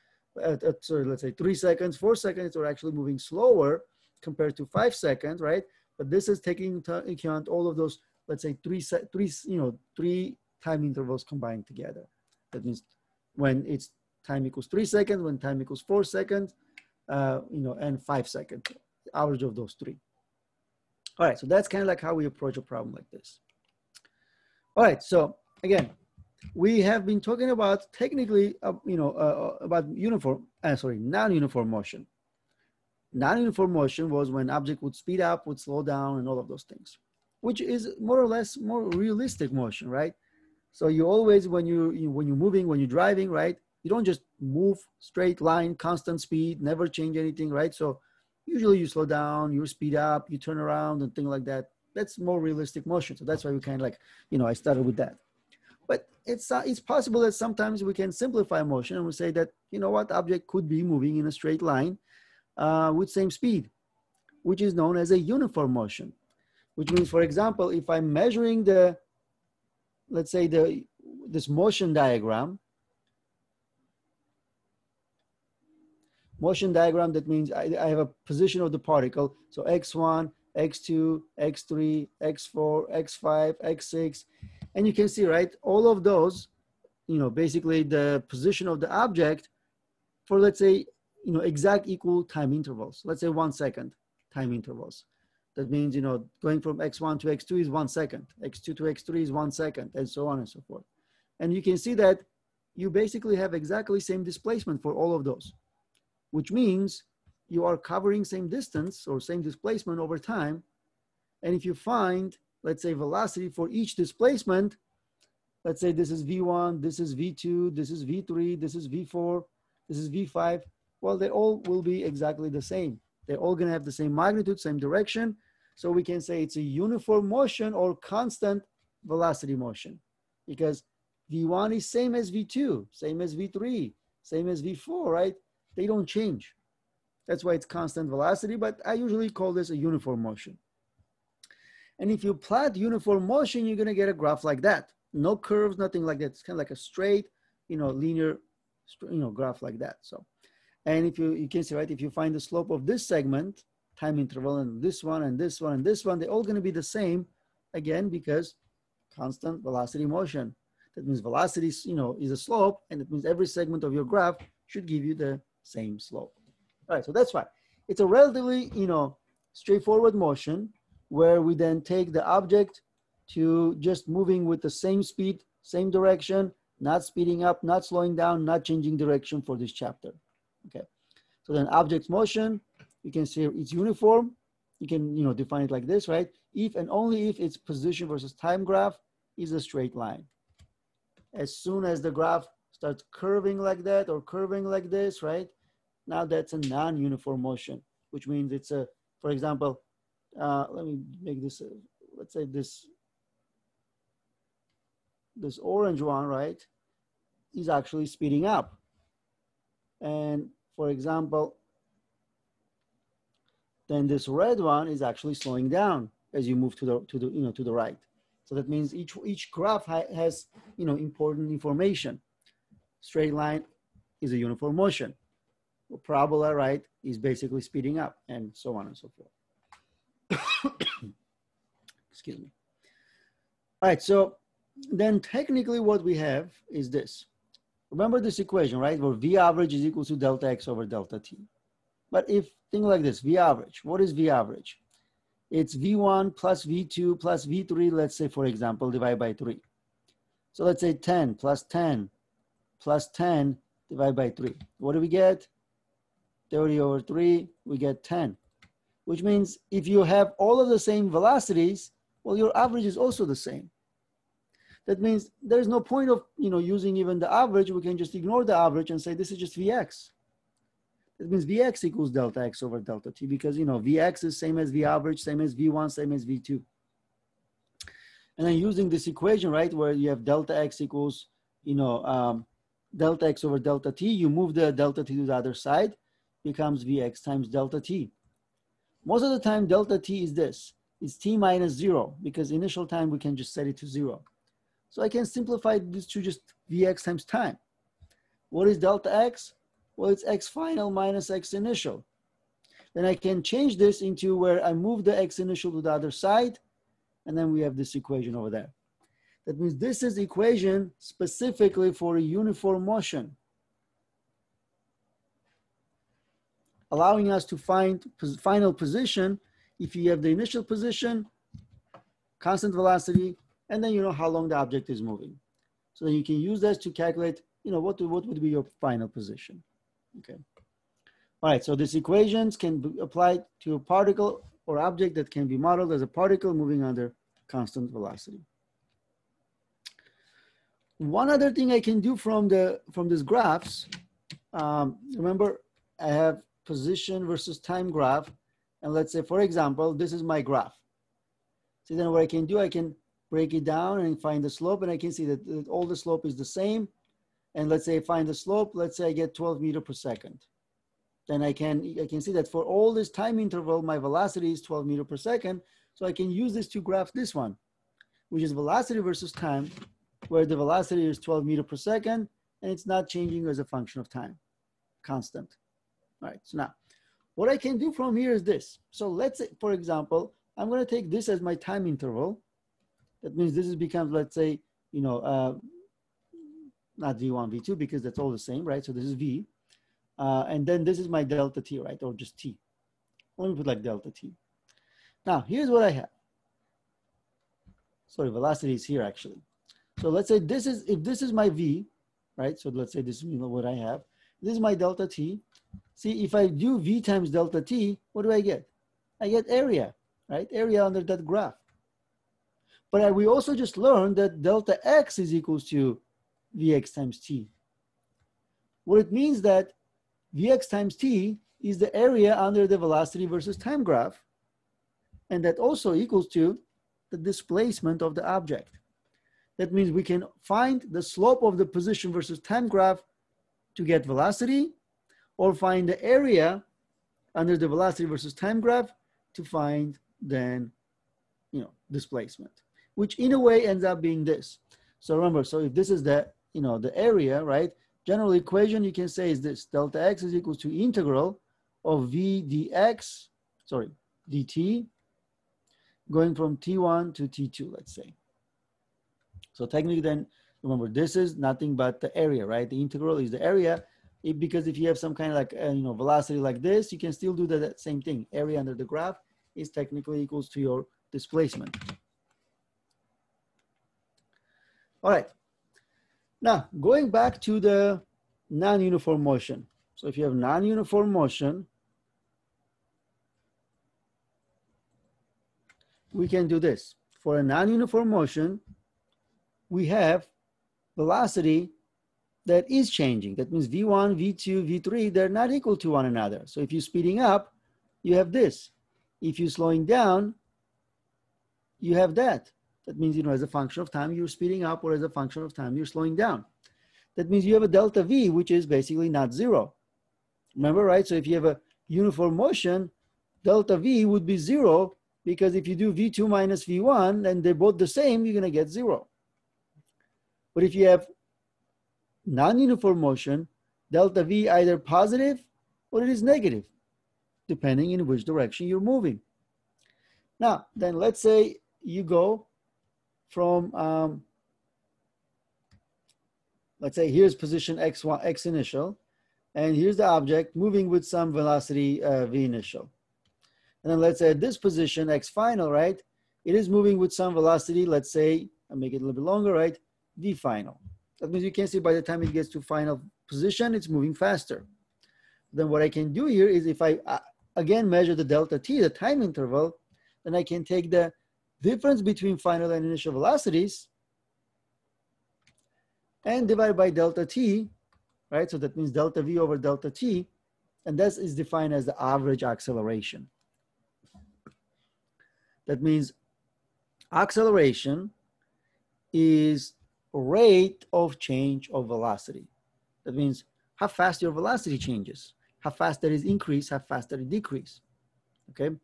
sorry, let's say three seconds, four seconds, are actually moving slower compared to five seconds, right? But this is taking into account all of those, let's say three, three, you know, three time intervals combined together. That means when it's time equals three seconds, when time equals four seconds, uh, you know, and five seconds, average of those three. All right, so that's kind of like how we approach a problem like this. All right, so again, we have been talking about technically, uh, you know, uh, uh about uniform, uh, sorry, non-uniform motion. Non-uniform motion was when object would speed up, would slow down, and all of those things, which is more or less more realistic motion, right? So you always, when you, you when you're moving, when you're driving, right, you don't just move straight line, constant speed, never change anything, right? So usually you slow down, you speed up, you turn around, and things like that. That's more realistic motion. So that's why we kind of like, you know, I started with that. But it's uh, it's possible that sometimes we can simplify motion and we say that you know what object could be moving in a straight line uh, with same speed, which is known as a uniform motion. Which means, for example, if I'm measuring the, let's say the this motion diagram, motion diagram, that means I, I have a position of the particle. So x1, x2, x3, x4, x5, x6. And you can see, right, all of those, you know, basically the position of the object for, let's say, you know, exact equal time intervals. Let's say one second time intervals. That means, you know, going from x1 to x2 is one second, x2 to x3 is one second, and so on and so forth. And you can see that you basically have exactly same displacement for all of those which means you are covering same distance or same displacement over time. And if you find, let's say velocity for each displacement, let's say this is V1, this is V2, this is V3, this is V4, this is V5, well, they all will be exactly the same. They're all gonna have the same magnitude, same direction. So we can say it's a uniform motion or constant velocity motion because V1 is same as V2, same as V3, same as V4, right? They don't change. That's why it's constant velocity, but I usually call this a uniform motion. And if you plot uniform motion, you're gonna get a graph like that. No curves, nothing like that. It's kind of like a straight, you know, linear, you know, graph like that. So, and if you, you can see, right, if you find the slope of this segment, time interval, and this one, and this one, and this one, they're all gonna be the same, again, because constant velocity motion. That means velocity, you know, is a slope, and it means every segment of your graph should give you the same slope. All right, so that's why It's a relatively, you know, straightforward motion where we then take the object to just moving with the same speed, same direction, not speeding up, not slowing down, not changing direction for this chapter. Okay, so then object's motion, you can see it's uniform. You can, you know, define it like this, right? If and only if its position versus time graph is a straight line. As soon as the graph starts curving like that or curving like this, right? Now that's a non-uniform motion, which means it's a, for example, uh, let me make this, a, let's say this, this orange one, right, is actually speeding up. And for example, then this red one is actually slowing down as you move to the, to the, you know, to the right. So that means each, each graph ha has, you know, important information. Straight line is a uniform motion. Parabola, right, is basically speeding up and so on and so forth. Excuse me. All right, so then technically what we have is this. Remember this equation, right? Where V average is equal to delta X over delta T. But if, think like this, V average, what is V average? It's V1 plus V2 plus V3, let's say, for example, divided by 3. So let's say 10 plus 10 plus 10 divided by 3. What do we get? 30 over 3, we get 10. Which means if you have all of the same velocities, well, your average is also the same. That means there's no point of you know using even the average. We can just ignore the average and say this is just Vx. That means Vx equals delta x over delta t because you know Vx is same as V average, same as V1, same as V2. And then using this equation, right, where you have delta x equals, you know, um, delta x over delta t, you move the delta t to the other side, becomes Vx times delta t. Most of the time, delta t is this, it's t minus zero, because initial time we can just set it to zero. So I can simplify this to just Vx times time. What is delta x? Well, it's x final minus x initial. Then I can change this into where I move the x initial to the other side, and then we have this equation over there. That means this is equation specifically for a uniform motion, allowing us to find final position if you have the initial position, constant velocity, and then you know how long the object is moving. So you can use this to calculate, you know, what, what would be your final position. Okay. All right, so these equations can be applied to a particle or object that can be modeled as a particle moving under constant velocity. One other thing I can do from the from these graphs, um, remember I have position versus time graph, and let's say for example this is my graph. So then what I can do, I can break it down and find the slope, and I can see that, that all the slope is the same, and let's say I find the slope, let's say I get 12 meter per second. Then I can, I can see that for all this time interval, my velocity is 12 meter per second. So I can use this to graph this one, which is velocity versus time, where the velocity is 12 meter per second, and it's not changing as a function of time, constant. Right, so now, what I can do from here is this. So let's say, for example, I'm gonna take this as my time interval. That means this is becomes, let's say, you know, uh, not V1, V2, because that's all the same, right? So this is V. Uh, and then this is my delta T, right? Or just T. Let me put like delta T. Now, here's what I have. Sorry, velocity is here actually. So let's say this is, if this is my V, right? So let's say this is you know what I have. This is my delta T. See, if I do V times delta T, what do I get? I get area, right? Area under that graph. But I, we also just learned that delta X is equals to Vx times t. What it means that Vx times t is the area under the velocity versus time graph. And that also equals to the displacement of the object. That means we can find the slope of the position versus time graph to get velocity or find the area under the velocity versus time graph to find then, you know, displacement, which in a way ends up being this. So remember, so if this is the you know, the area, right? General equation you can say is this, delta x is equal to integral of v dx, sorry, dt, going from t1 to t2, let's say. So technically then, remember, this is nothing but the area, right? The integral is the area, it, because if you have some kind of like, uh, you know, velocity like this, you can still do the, that same thing. Area under the graph is technically equals to your displacement. All right, now, going back to the non-uniform motion. So if you have non-uniform motion, we can do this. For a non-uniform motion, we have velocity that is changing. That means V1, V2, V3, they're not equal to one another. So if you're speeding up, you have this. If you're slowing down, you have that. That means, you know, as a function of time, you're speeding up, or as a function of time, you're slowing down. That means you have a delta V, which is basically not zero. Remember, right? So if you have a uniform motion, delta V would be zero, because if you do V2 minus V1, and they're both the same, you're gonna get zero. But if you have non-uniform motion, delta V either positive or it is negative, depending in which direction you're moving. Now, then let's say you go from, um, let's say here's position x1, x initial, and here's the object moving with some velocity uh, v initial. And then let's say at this position, x final, right? It is moving with some velocity, let's say, I'll make it a little bit longer, right? v final. That means you can see by the time it gets to final position, it's moving faster. Then what I can do here is if I, uh, again, measure the delta t, the time interval, then I can take the difference between final and initial velocities and divide by delta t, right? So that means delta v over delta t, and that is defined as the average acceleration. That means acceleration is rate of change of velocity. That means how fast your velocity changes, how fast that is increase, how fast that it decrease. Okay,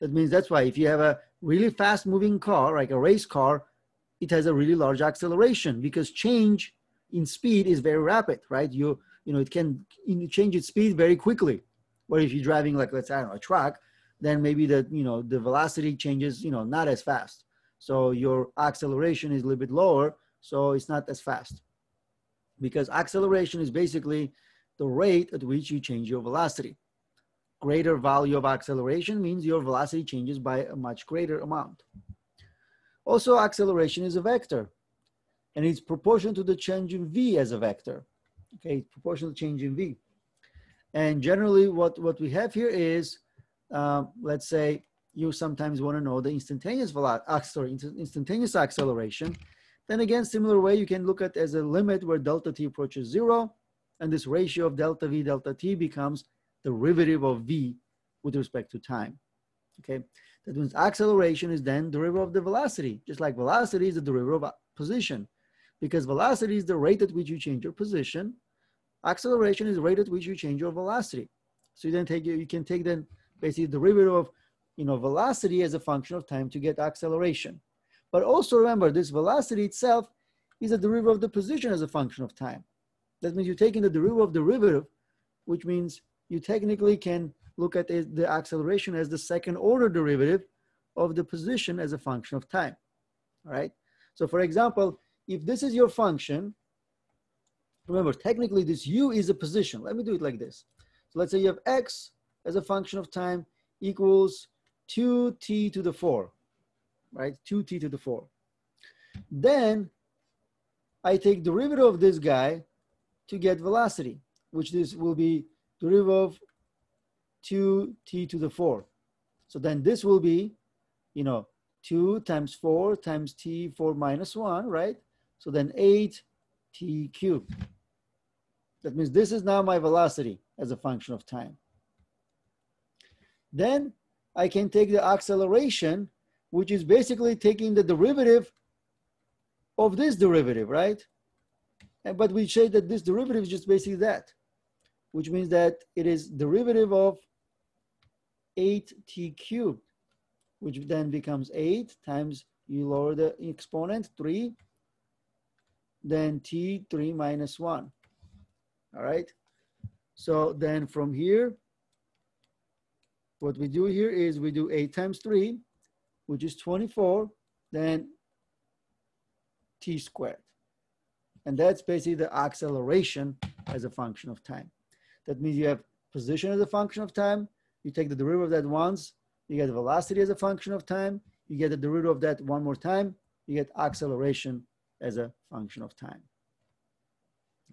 that means that's why if you have a really fast moving car, like a race car, it has a really large acceleration because change in speed is very rapid, right? You you know it can change its speed very quickly. Or if you're driving like let's say I don't know a truck, then maybe the you know the velocity changes you know not as fast. So your acceleration is a little bit lower, so it's not as fast. Because acceleration is basically the rate at which you change your velocity. Greater value of acceleration means your velocity changes by a much greater amount. Also, acceleration is a vector, and it's proportional to the change in v as a vector. Okay, proportional to change in v. And generally, what, what we have here is, uh, let's say, you sometimes want to know the instantaneous velocity, sorry, instantaneous acceleration, then again, similar way, you can look at as a limit where delta t approaches zero, and this ratio of delta v delta t becomes derivative of v with respect to time. Okay, that means acceleration is then derivative of the velocity, just like velocity is the derivative of position, because velocity is the rate at which you change your position. Acceleration is the rate at which you change your velocity. So you then take you can take then basically the derivative of you know velocity as a function of time to get acceleration. But also remember, this velocity itself is a derivative of the position as a function of time. That means you're taking the derivative of derivative, which means you technically can look at the acceleration as the second order derivative of the position as a function of time, all right? So for example, if this is your function, remember, technically this u is a position. Let me do it like this. So let's say you have x as a function of time equals 2t to the 4 right? 2t to the 4. Then I take derivative of this guy to get velocity, which this will be derivative of 2t to the 4. So then this will be, you know, 2 times 4 times t 4 minus 1, right? So then 8t cubed. That means this is now my velocity as a function of time. Then I can take the acceleration which is basically taking the derivative of this derivative, right? And, but we say that this derivative is just basically that, which means that it is derivative of 8t cubed, which then becomes 8 times, you lower the exponent, 3, then t 3 minus 1. All right? So then from here, what we do here is we do 8 times 3, which is 24, then t squared. And that's basically the acceleration as a function of time. That means you have position as a function of time, you take the derivative of that once, you get velocity as a function of time, you get the derivative of that one more time, you get acceleration as a function of time.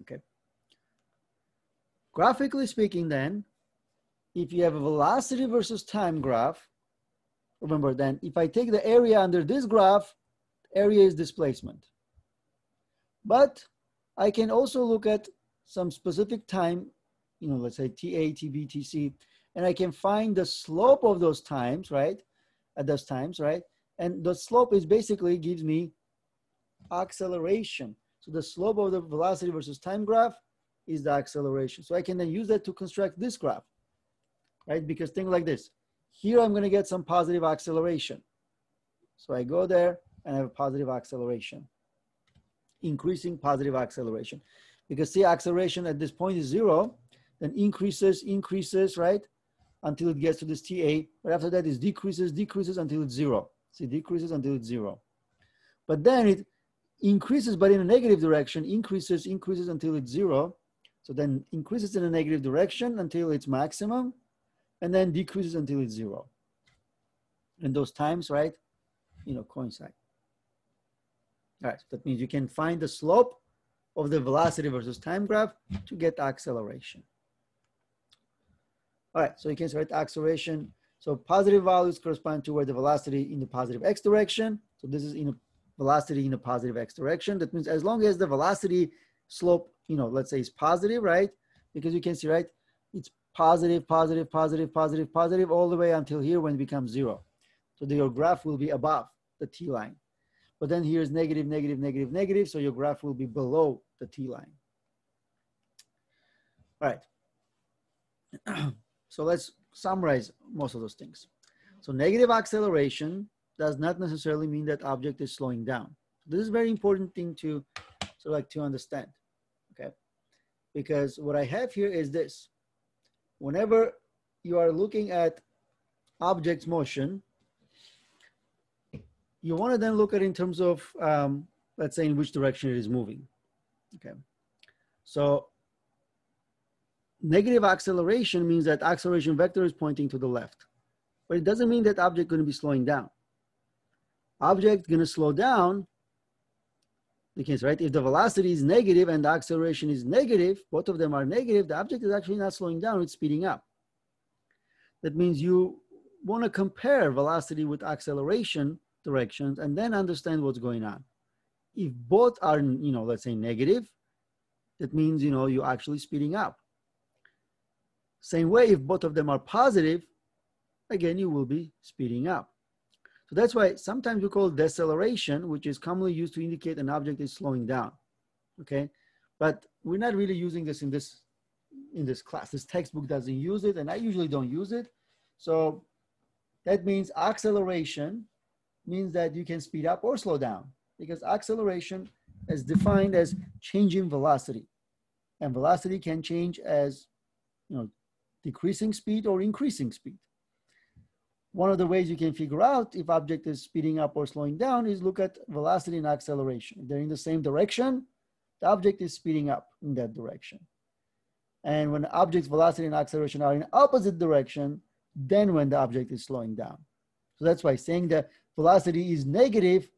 Okay. Graphically speaking then, if you have a velocity versus time graph, remember then, if I take the area under this graph, area is displacement. But I can also look at some specific time, you know, let's say TA, TB, TC, and I can find the slope of those times, right? At those times, right? And the slope is basically gives me acceleration. So the slope of the velocity versus time graph is the acceleration. So I can then use that to construct this graph, right? Because think like this. Here I'm gonna get some positive acceleration. So I go there and I have a positive acceleration, increasing positive acceleration. Because see acceleration at this point is zero, then increases, increases, right? Until it gets to this TA, but after that it decreases, decreases until it's zero. See, decreases until it's zero. But then it increases, but in a negative direction, increases, increases until it's zero. So then increases in a negative direction until it's maximum, and then decreases until it's zero. And those times, right, you know, coincide. All right, that means you can find the slope of the velocity versus time graph to get acceleration. All right, so you can write acceleration. So positive values correspond to where the velocity in the positive x direction. So this is in a velocity in a positive x direction. That means as long as the velocity slope, you know, let's say is positive, right? Because you can see, right? It's positive, positive, positive, positive, positive, all the way until here when it becomes zero. So the, your graph will be above the T line. But then here's negative, negative, negative, negative. So your graph will be below the T line. All right. so let's summarize most of those things. So negative acceleration does not necessarily mean that object is slowing down. This is very important thing to sort like to understand, okay? Because what I have here is this. Whenever you are looking at object's motion, you want to then look at in terms of, um, let's say in which direction it is moving, okay? So negative acceleration means that acceleration vector is pointing to the left, but it doesn't mean that object going to be slowing down object going to slow down the case, right? If the velocity is negative and the acceleration is negative, both of them are negative, the object is actually not slowing down, it's speeding up. That means you want to compare velocity with acceleration directions and then understand what's going on. If both are, you know, let's say negative, that means, you know, you're actually speeding up. Same way, if both of them are positive, again, you will be speeding up. So that's why sometimes we call deceleration, which is commonly used to indicate an object is slowing down. Okay, but we're not really using this in this in this class. This textbook doesn't use it, and I usually don't use it. So that means acceleration means that you can speed up or slow down because acceleration is defined as changing velocity, and velocity can change as you know decreasing speed or increasing speed one of the ways you can figure out if object is speeding up or slowing down is look at velocity and acceleration. If they're in the same direction, the object is speeding up in that direction. And when object's velocity and acceleration are in opposite direction, then when the object is slowing down. So that's why saying that velocity is negative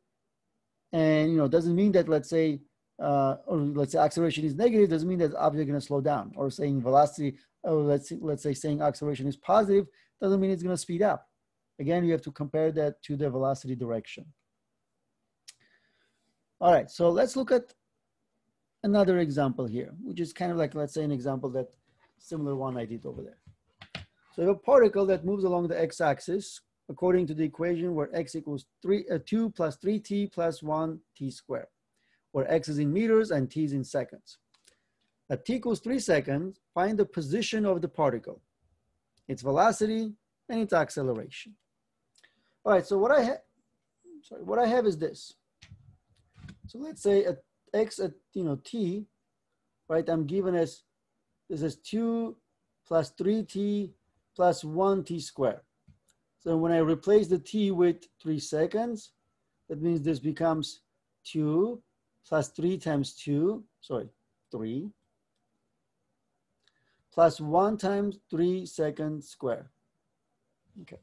and you know doesn't mean that let's say uh, or let's say acceleration is negative doesn't mean that object is going to slow down or saying velocity or let's let's say saying acceleration is positive doesn't mean it's going to speed up Again, you have to compare that to the velocity direction. All right, so let's look at another example here, which is kind of like, let's say an example that similar one I did over there. So a particle that moves along the x-axis according to the equation where x equals three, uh, 2 plus 3t plus 1 t squared, where x is in meters and t is in seconds. At t equals 3 seconds, find the position of the particle, its velocity, and its acceleration. All right, so what I have, sorry, what I have is this. So let's say at x at, you know, t, right, I'm given as, this is 2 plus 3t plus 1t squared. So when I replace the t with 3 seconds, that means this becomes 2 plus 3 times 2, sorry, 3, plus 1 times 3 seconds squared. Okay.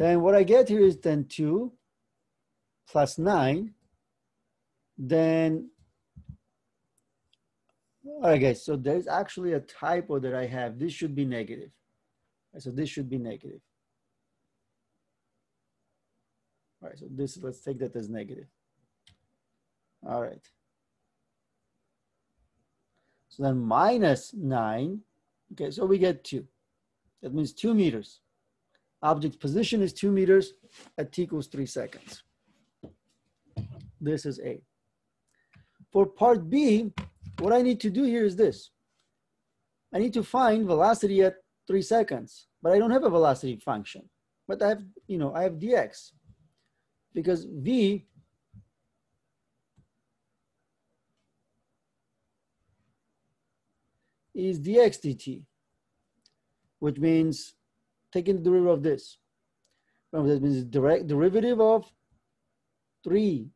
Then what I get here is then 2 plus 9. Then, all right, guys, so there's actually a typo that I have. This should be negative. So this should be negative. All right, so this, let's take that as negative. All right. So then minus 9. Okay, so we get 2. That means 2 meters. Object position is 2 meters at t equals 3 seconds. This is A. For part B, what I need to do here is this. I need to find velocity at 3 seconds, but I don't have a velocity function. But I have, you know, I have dx because v is dx dt, which means taking the derivative of this. Remember, that means direct derivative of 3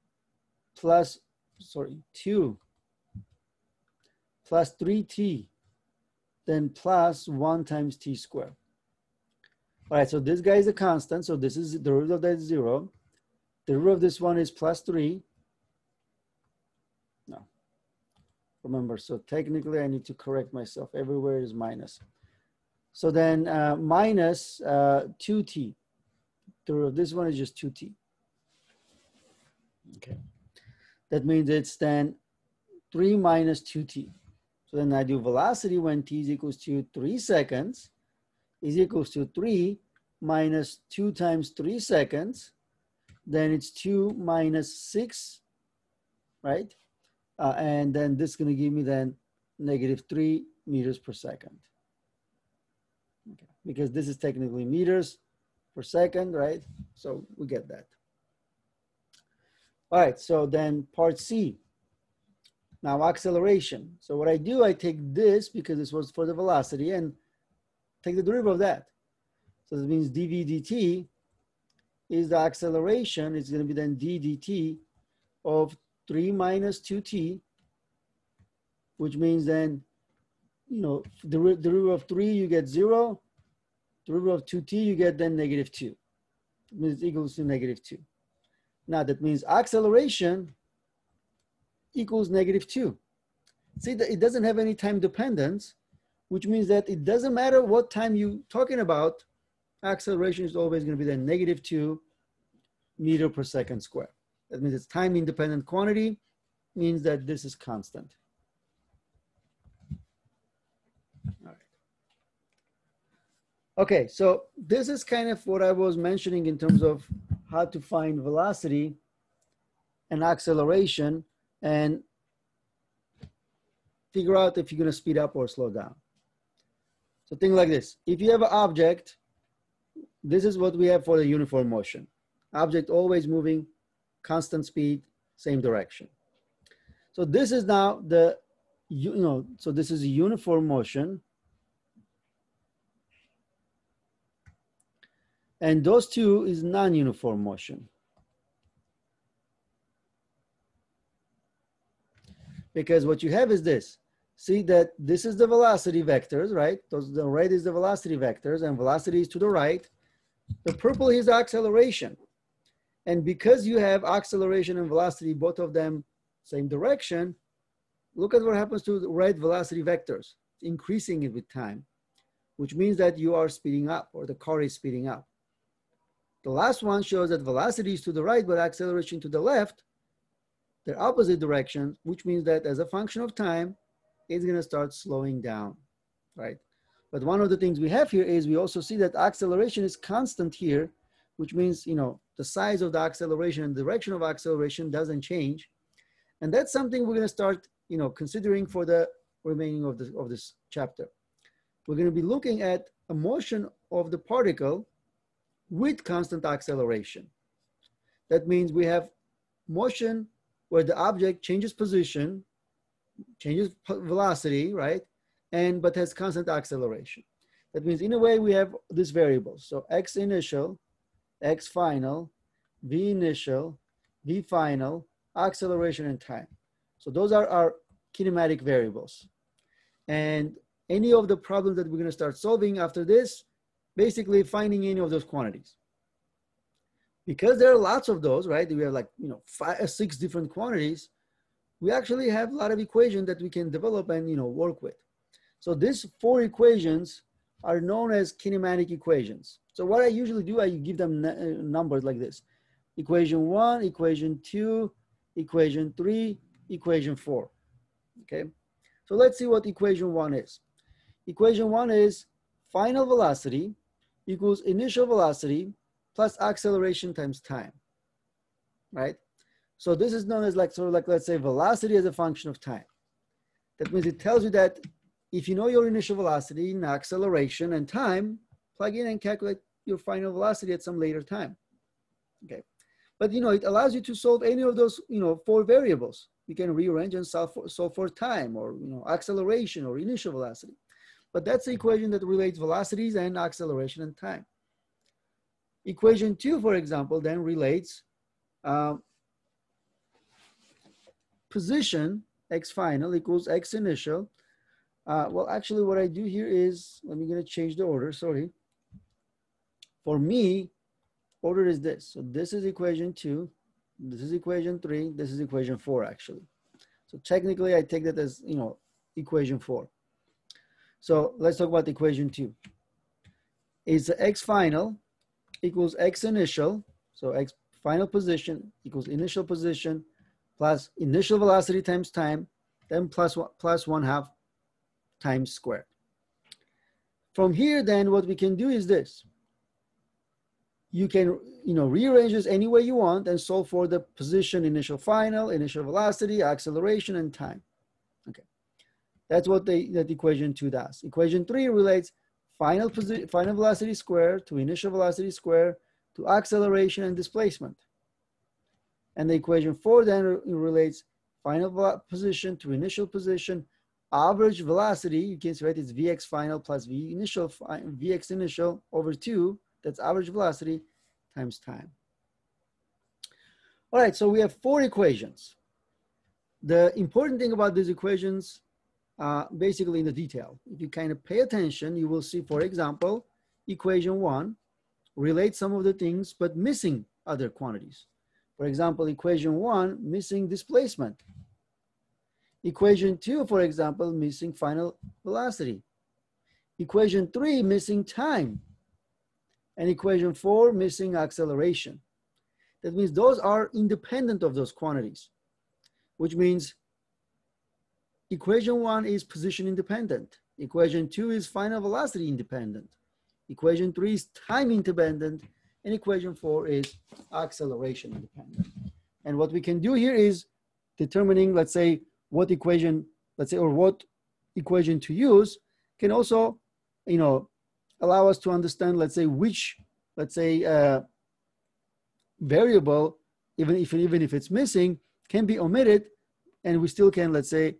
plus, sorry, 2 plus 3t, then plus 1 times t squared. All right, so this guy is a constant, so this is the derivative of that is 0. The derivative of this one is plus 3. No. Remember, so technically I need to correct myself. Everywhere is minus. So then uh, minus, uh, 2t. The this one is just 2t. Okay. That means it's then 3 minus 2t. So then I do velocity when t is equals to 3 seconds is equals to 3 minus 2 times 3 seconds. Then it's 2 minus 6, right? Uh, and then this is going to give me then negative 3 meters per second. Because this is technically meters per second, right? So we get that. All right, so then part C. Now acceleration. So what I do, I take this because this was for the velocity and take the derivative of that. So that means dv dt is the acceleration. It's going to be then d dt of 3 minus 2t, which means then, you know, the derivative of 3, you get 0. Derivative of 2t, you get then negative 2. It means equals to negative 2. Now that means acceleration equals negative 2. See, that it doesn't have any time dependence, which means that it doesn't matter what time you're talking about, acceleration is always going to be the negative 2 meter per second square. That means it's time independent quantity, means that this is constant. All right. Okay, so this is kind of what I was mentioning in terms of how to find velocity and acceleration and figure out if you're going to speed up or slow down. So think like this. If you have an object, this is what we have for the uniform motion. Object always moving, constant speed, same direction. So this is now the, you know, so this is a uniform motion. And those two is non-uniform motion. Because what you have is this see that this is the velocity vectors, right? Those, the red is the velocity vectors and velocity is to the right. The purple is acceleration. And because you have acceleration and velocity, both of them same direction, look at what happens to the red velocity vectors, increasing it with time, which means that you are speeding up or the car is speeding up. The last one shows that velocity is to the right, but acceleration to the left. They're opposite directions, which means that as a function of time, it's going to start slowing down, right? But one of the things we have here is we also see that acceleration is constant here, which means, you know, the size of the acceleration and direction of acceleration doesn't change. And that's something we're going to start, you know, considering for the remaining of, of this chapter. We're going to be looking at a motion of the particle with constant acceleration. That means we have motion where the object changes position changes velocity, right? And but has constant acceleration. That means in a way we have these variables. So x initial, x final, v initial, v final, acceleration and time. So those are our kinematic variables. And any of the problems that we're going to start solving after this, basically finding any of those quantities. Because there are lots of those, right? We have like, you know, five, six different quantities we actually have a lot of equations that we can develop and you know work with. So these four equations are known as kinematic equations. So what I usually do, I give them uh, numbers like this. Equation one, equation two, equation three, equation four, okay? So let's see what equation one is. Equation one is final velocity equals initial velocity plus acceleration times time, right? So this is known as like, sort of like, let's say velocity as a function of time. That means it tells you that if you know your initial velocity and acceleration and time, plug in and calculate your final velocity at some later time. Okay. But you know, it allows you to solve any of those, you know, four variables. You can rearrange and solve for, solve for time or, you know, acceleration or initial velocity. But that's the equation that relates velocities and acceleration and time. Equation two, for example, then relates uh, position x final equals x initial. Uh, well, actually what I do here is, let me gonna change the order, sorry. For me, order is this. So this is equation two, this is equation three, this is equation four actually. So technically I take that as, you know, equation four. So let's talk about equation two. Is the x final equals x initial, so x final position equals initial position plus initial velocity times time, then plus, plus one half times squared. From here, then what we can do is this. You can, you know, rearrange this any way you want and solve for the position, initial final, initial velocity, acceleration, and time. That's what the, that equation two does. Equation three relates final, position, final velocity square to initial velocity square to acceleration and displacement. And the equation four then relates final position to initial position, average velocity, you can see, right, it's Vx final plus V initial, Vx initial over two, that's average velocity times time. All right, so we have four equations. The important thing about these equations uh, basically in the detail. If you kind of pay attention, you will see, for example, equation one relates some of the things, but missing other quantities. For example, equation one, missing displacement. Equation two, for example, missing final velocity. Equation three, missing time. And equation four, missing acceleration. That means those are independent of those quantities, which means Equation one is position independent. Equation two is final velocity independent. Equation three is time independent. And equation four is acceleration independent. And what we can do here is determining, let's say, what equation, let's say, or what equation to use can also, you know, allow us to understand, let's say, which, let's say, uh, variable, even if, even if it's missing, can be omitted and we still can, let's say,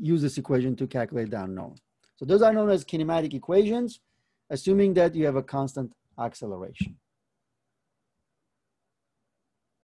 use this equation to calculate the unknown. So those are known as kinematic equations, assuming that you have a constant acceleration.